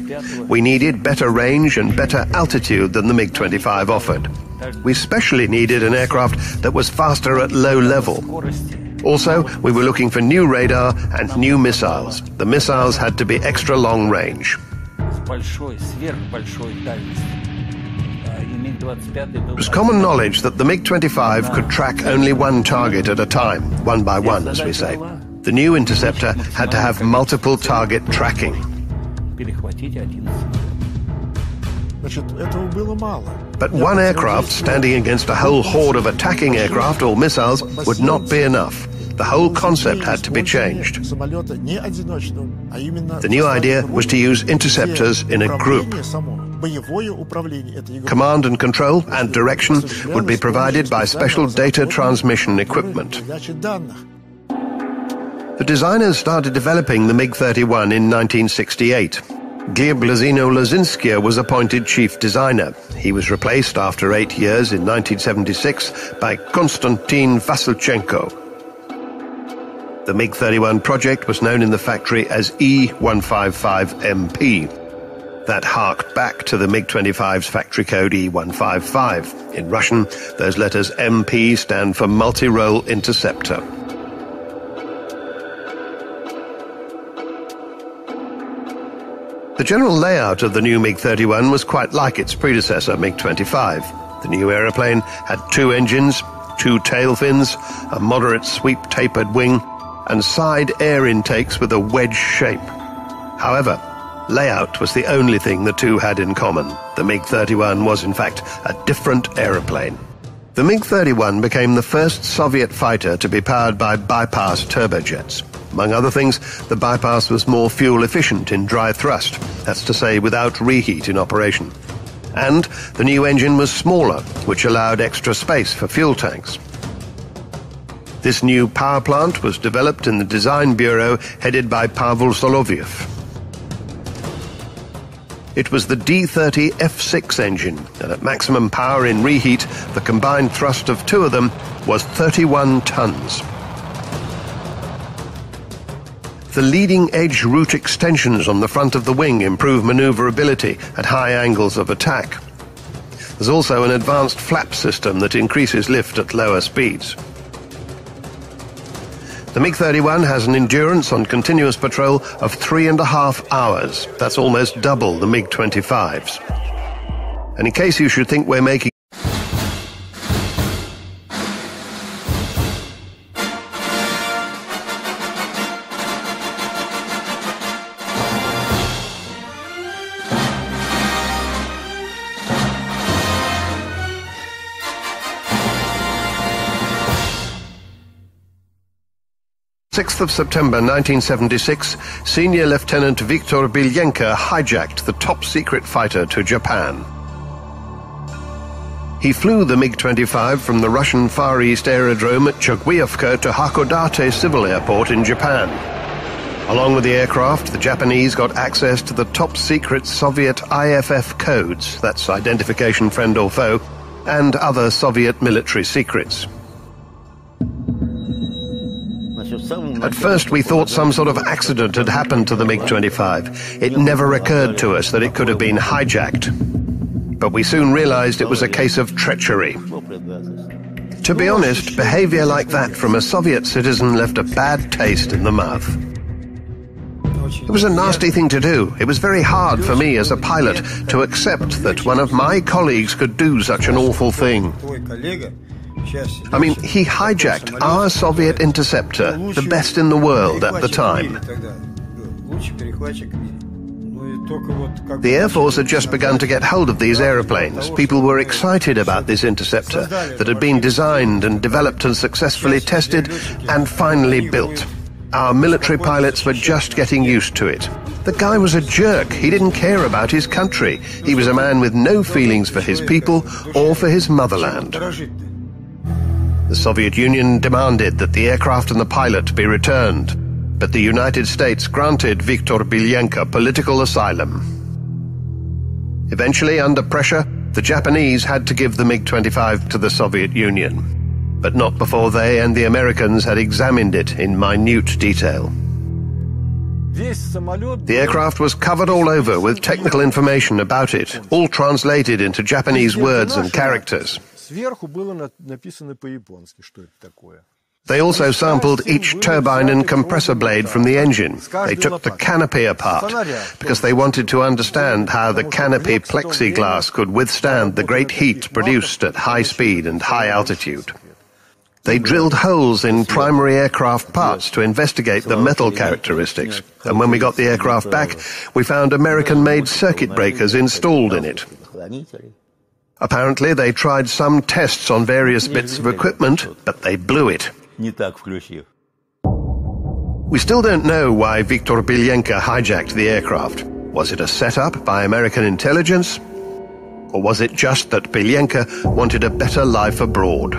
We needed better range and better altitude than the MiG-25 offered. We specially needed an aircraft that was faster at low level. Also, we were looking for new radar and new missiles. The missiles had to be extra long range. It was common knowledge that the MiG-25 could track only one target at a time, one by one, as we say. The new interceptor had to have multiple target tracking. But one aircraft standing against a whole horde of attacking aircraft or missiles would not be enough. The whole concept had to be changed. The new idea was to use interceptors in a group. Command and control and direction would be provided by special data transmission equipment. The designers started developing the MiG-31 in 1968. Gleb Lozino Lozinsky was appointed chief designer. He was replaced after eight years in 1976 by Konstantin Vasilchenko. The MiG-31 project was known in the factory as E155MP that harked back to the MiG-25's factory code E155. In Russian, those letters MP stand for Multi-Role Interceptor. The general layout of the new MiG-31 was quite like its predecessor, MiG-25. The new aeroplane had two engines, two tail fins, a moderate sweep tapered wing, and side air intakes with a wedge shape. However, Layout was the only thing the two had in common. The MiG-31 was, in fact, a different aeroplane. The MiG-31 became the first Soviet fighter to be powered by bypass turbojets. Among other things, the bypass was more fuel efficient in dry thrust, that's to say without reheat in operation. And the new engine was smaller, which allowed extra space for fuel tanks. This new power plant was developed in the design bureau headed by Pavel Soloviev. It was the D30 F6 engine, and at maximum power in reheat, the combined thrust of two of them was 31 tons. The leading edge root extensions on the front of the wing improve maneuverability at high angles of attack. There's also an advanced flap system that increases lift at lower speeds. The MiG-31 has an endurance on continuous patrol of three and a half hours. That's almost double the MiG-25's. And in case you should think we're making 6th of September 1976, Senior Lieutenant Viktor Belenko hijacked the top-secret fighter to Japan. He flew the MiG-25 from the Russian Far East Aerodrome at Chuguyevka to Hakodate Civil Airport in Japan. Along with the aircraft, the Japanese got access to the top-secret Soviet IFF codes, that's identification friend or foe, and other Soviet military secrets. At first we thought some sort of accident had happened to the MiG-25. It never occurred to us that it could have been hijacked. But we soon realized it was a case of treachery. To be honest, behavior like that from a Soviet citizen left a bad taste in the mouth. It was a nasty thing to do. It was very hard for me as a pilot to accept that one of my colleagues could do such an awful thing. I mean, he hijacked our Soviet interceptor, the best in the world at the time. The Air Force had just begun to get hold of these aeroplanes. People were excited about this interceptor that had been designed and developed and successfully tested and finally built. Our military pilots were just getting used to it. The guy was a jerk. He didn't care about his country. He was a man with no feelings for his people or for his motherland. The Soviet Union demanded that the aircraft and the pilot be returned, but the United States granted Viktor Belenko political asylum. Eventually, under pressure, the Japanese had to give the MiG-25 to the Soviet Union. but not before they and the Americans had examined it in minute detail. The aircraft was covered all over with technical information about it, all translated into Japanese words and characters. They also sampled each turbine and compressor blade from the engine. They took the canopy apart because they wanted to understand how the canopy plexiglass could withstand the great heat produced at high speed and high altitude. They drilled holes in primary aircraft parts to investigate the metal characteristics. And when we got the aircraft back, we found American-made circuit breakers installed in it. Apparently, they tried some tests on various bits of equipment, but they blew it. We still don't know why Viktor Belenko hijacked the aircraft. Was it a setup by American intelligence? Or was it just that Belenko wanted a better life abroad?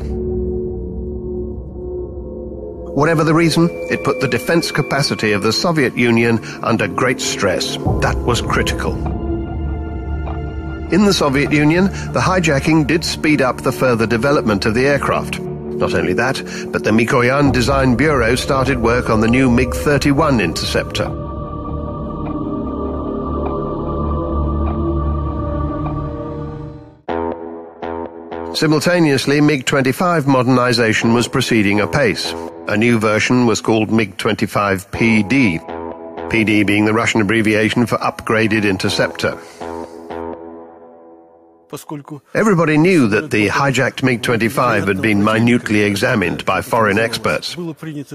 Whatever the reason, it put the defense capacity of the Soviet Union under great stress. That was critical. In the Soviet Union, the hijacking did speed up the further development of the aircraft. Not only that, but the Mikoyan Design Bureau started work on the new MiG-31 interceptor. Simultaneously, MiG-25 modernization was proceeding apace. A new version was called MiG-25 PD, PD being the Russian abbreviation for Upgraded Interceptor. Everybody knew that the hijacked MiG-25 had been minutely examined by foreign experts.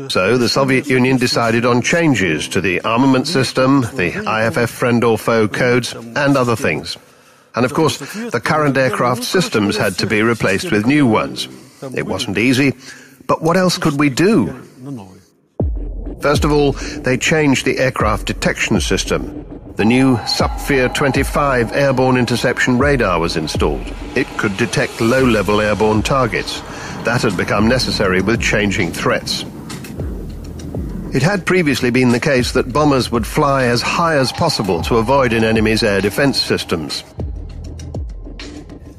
So the Soviet Union decided on changes to the armament system, the IFF friend or foe codes, and other things. And of course, the current aircraft systems had to be replaced with new ones. It wasn't easy, but what else could we do? First of all, they changed the aircraft detection system. The new Sapfir 25 airborne interception radar was installed. It could detect low-level airborne targets. That had become necessary with changing threats. It had previously been the case that bombers would fly as high as possible to avoid an enemy's air defense systems.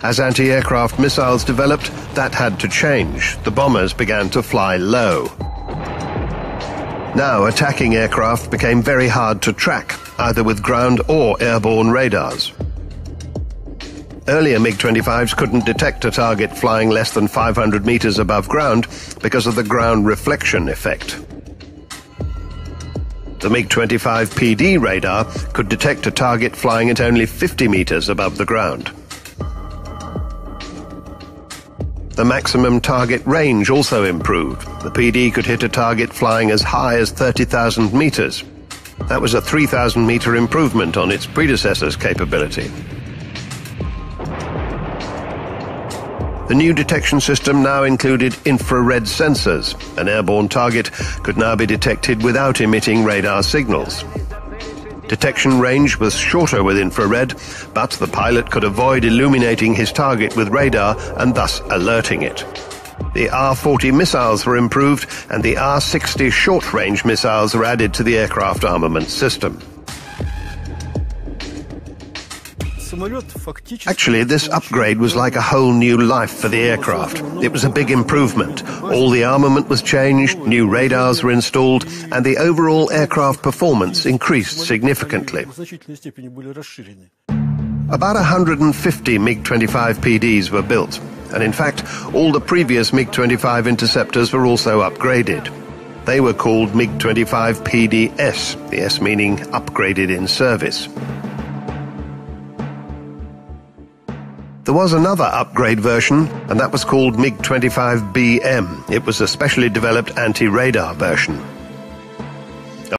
As anti-aircraft missiles developed, that had to change. The bombers began to fly low. Now attacking aircraft became very hard to track, either with ground or airborne radars. Earlier MiG-25s couldn't detect a target flying less than 500 meters above ground because of the ground reflection effect. The MiG-25 PD radar could detect a target flying at only 50 meters above the ground. The maximum target range also improved. The PD could hit a target flying as high as 30,000 meters. That was a 3,000 meter improvement on its predecessor's capability. The new detection system now included infrared sensors. An airborne target could now be detected without emitting radar signals. Detection range was shorter with infrared, but the pilot could avoid illuminating his target with radar and thus alerting it. The R-40 missiles were improved and the R-60 short-range missiles were added to the aircraft armament system. Actually, this upgrade was like a whole new life for the aircraft. It was a big improvement. All the armament was changed, new radars were installed, and the overall aircraft performance increased significantly. About 150 MiG-25 PDs were built, and in fact, all the previous MiG-25 interceptors were also upgraded. They were called MiG-25 PDS, the S meaning upgraded in service. There was another upgrade version, and that was called MiG-25BM. It was a specially developed anti-radar version.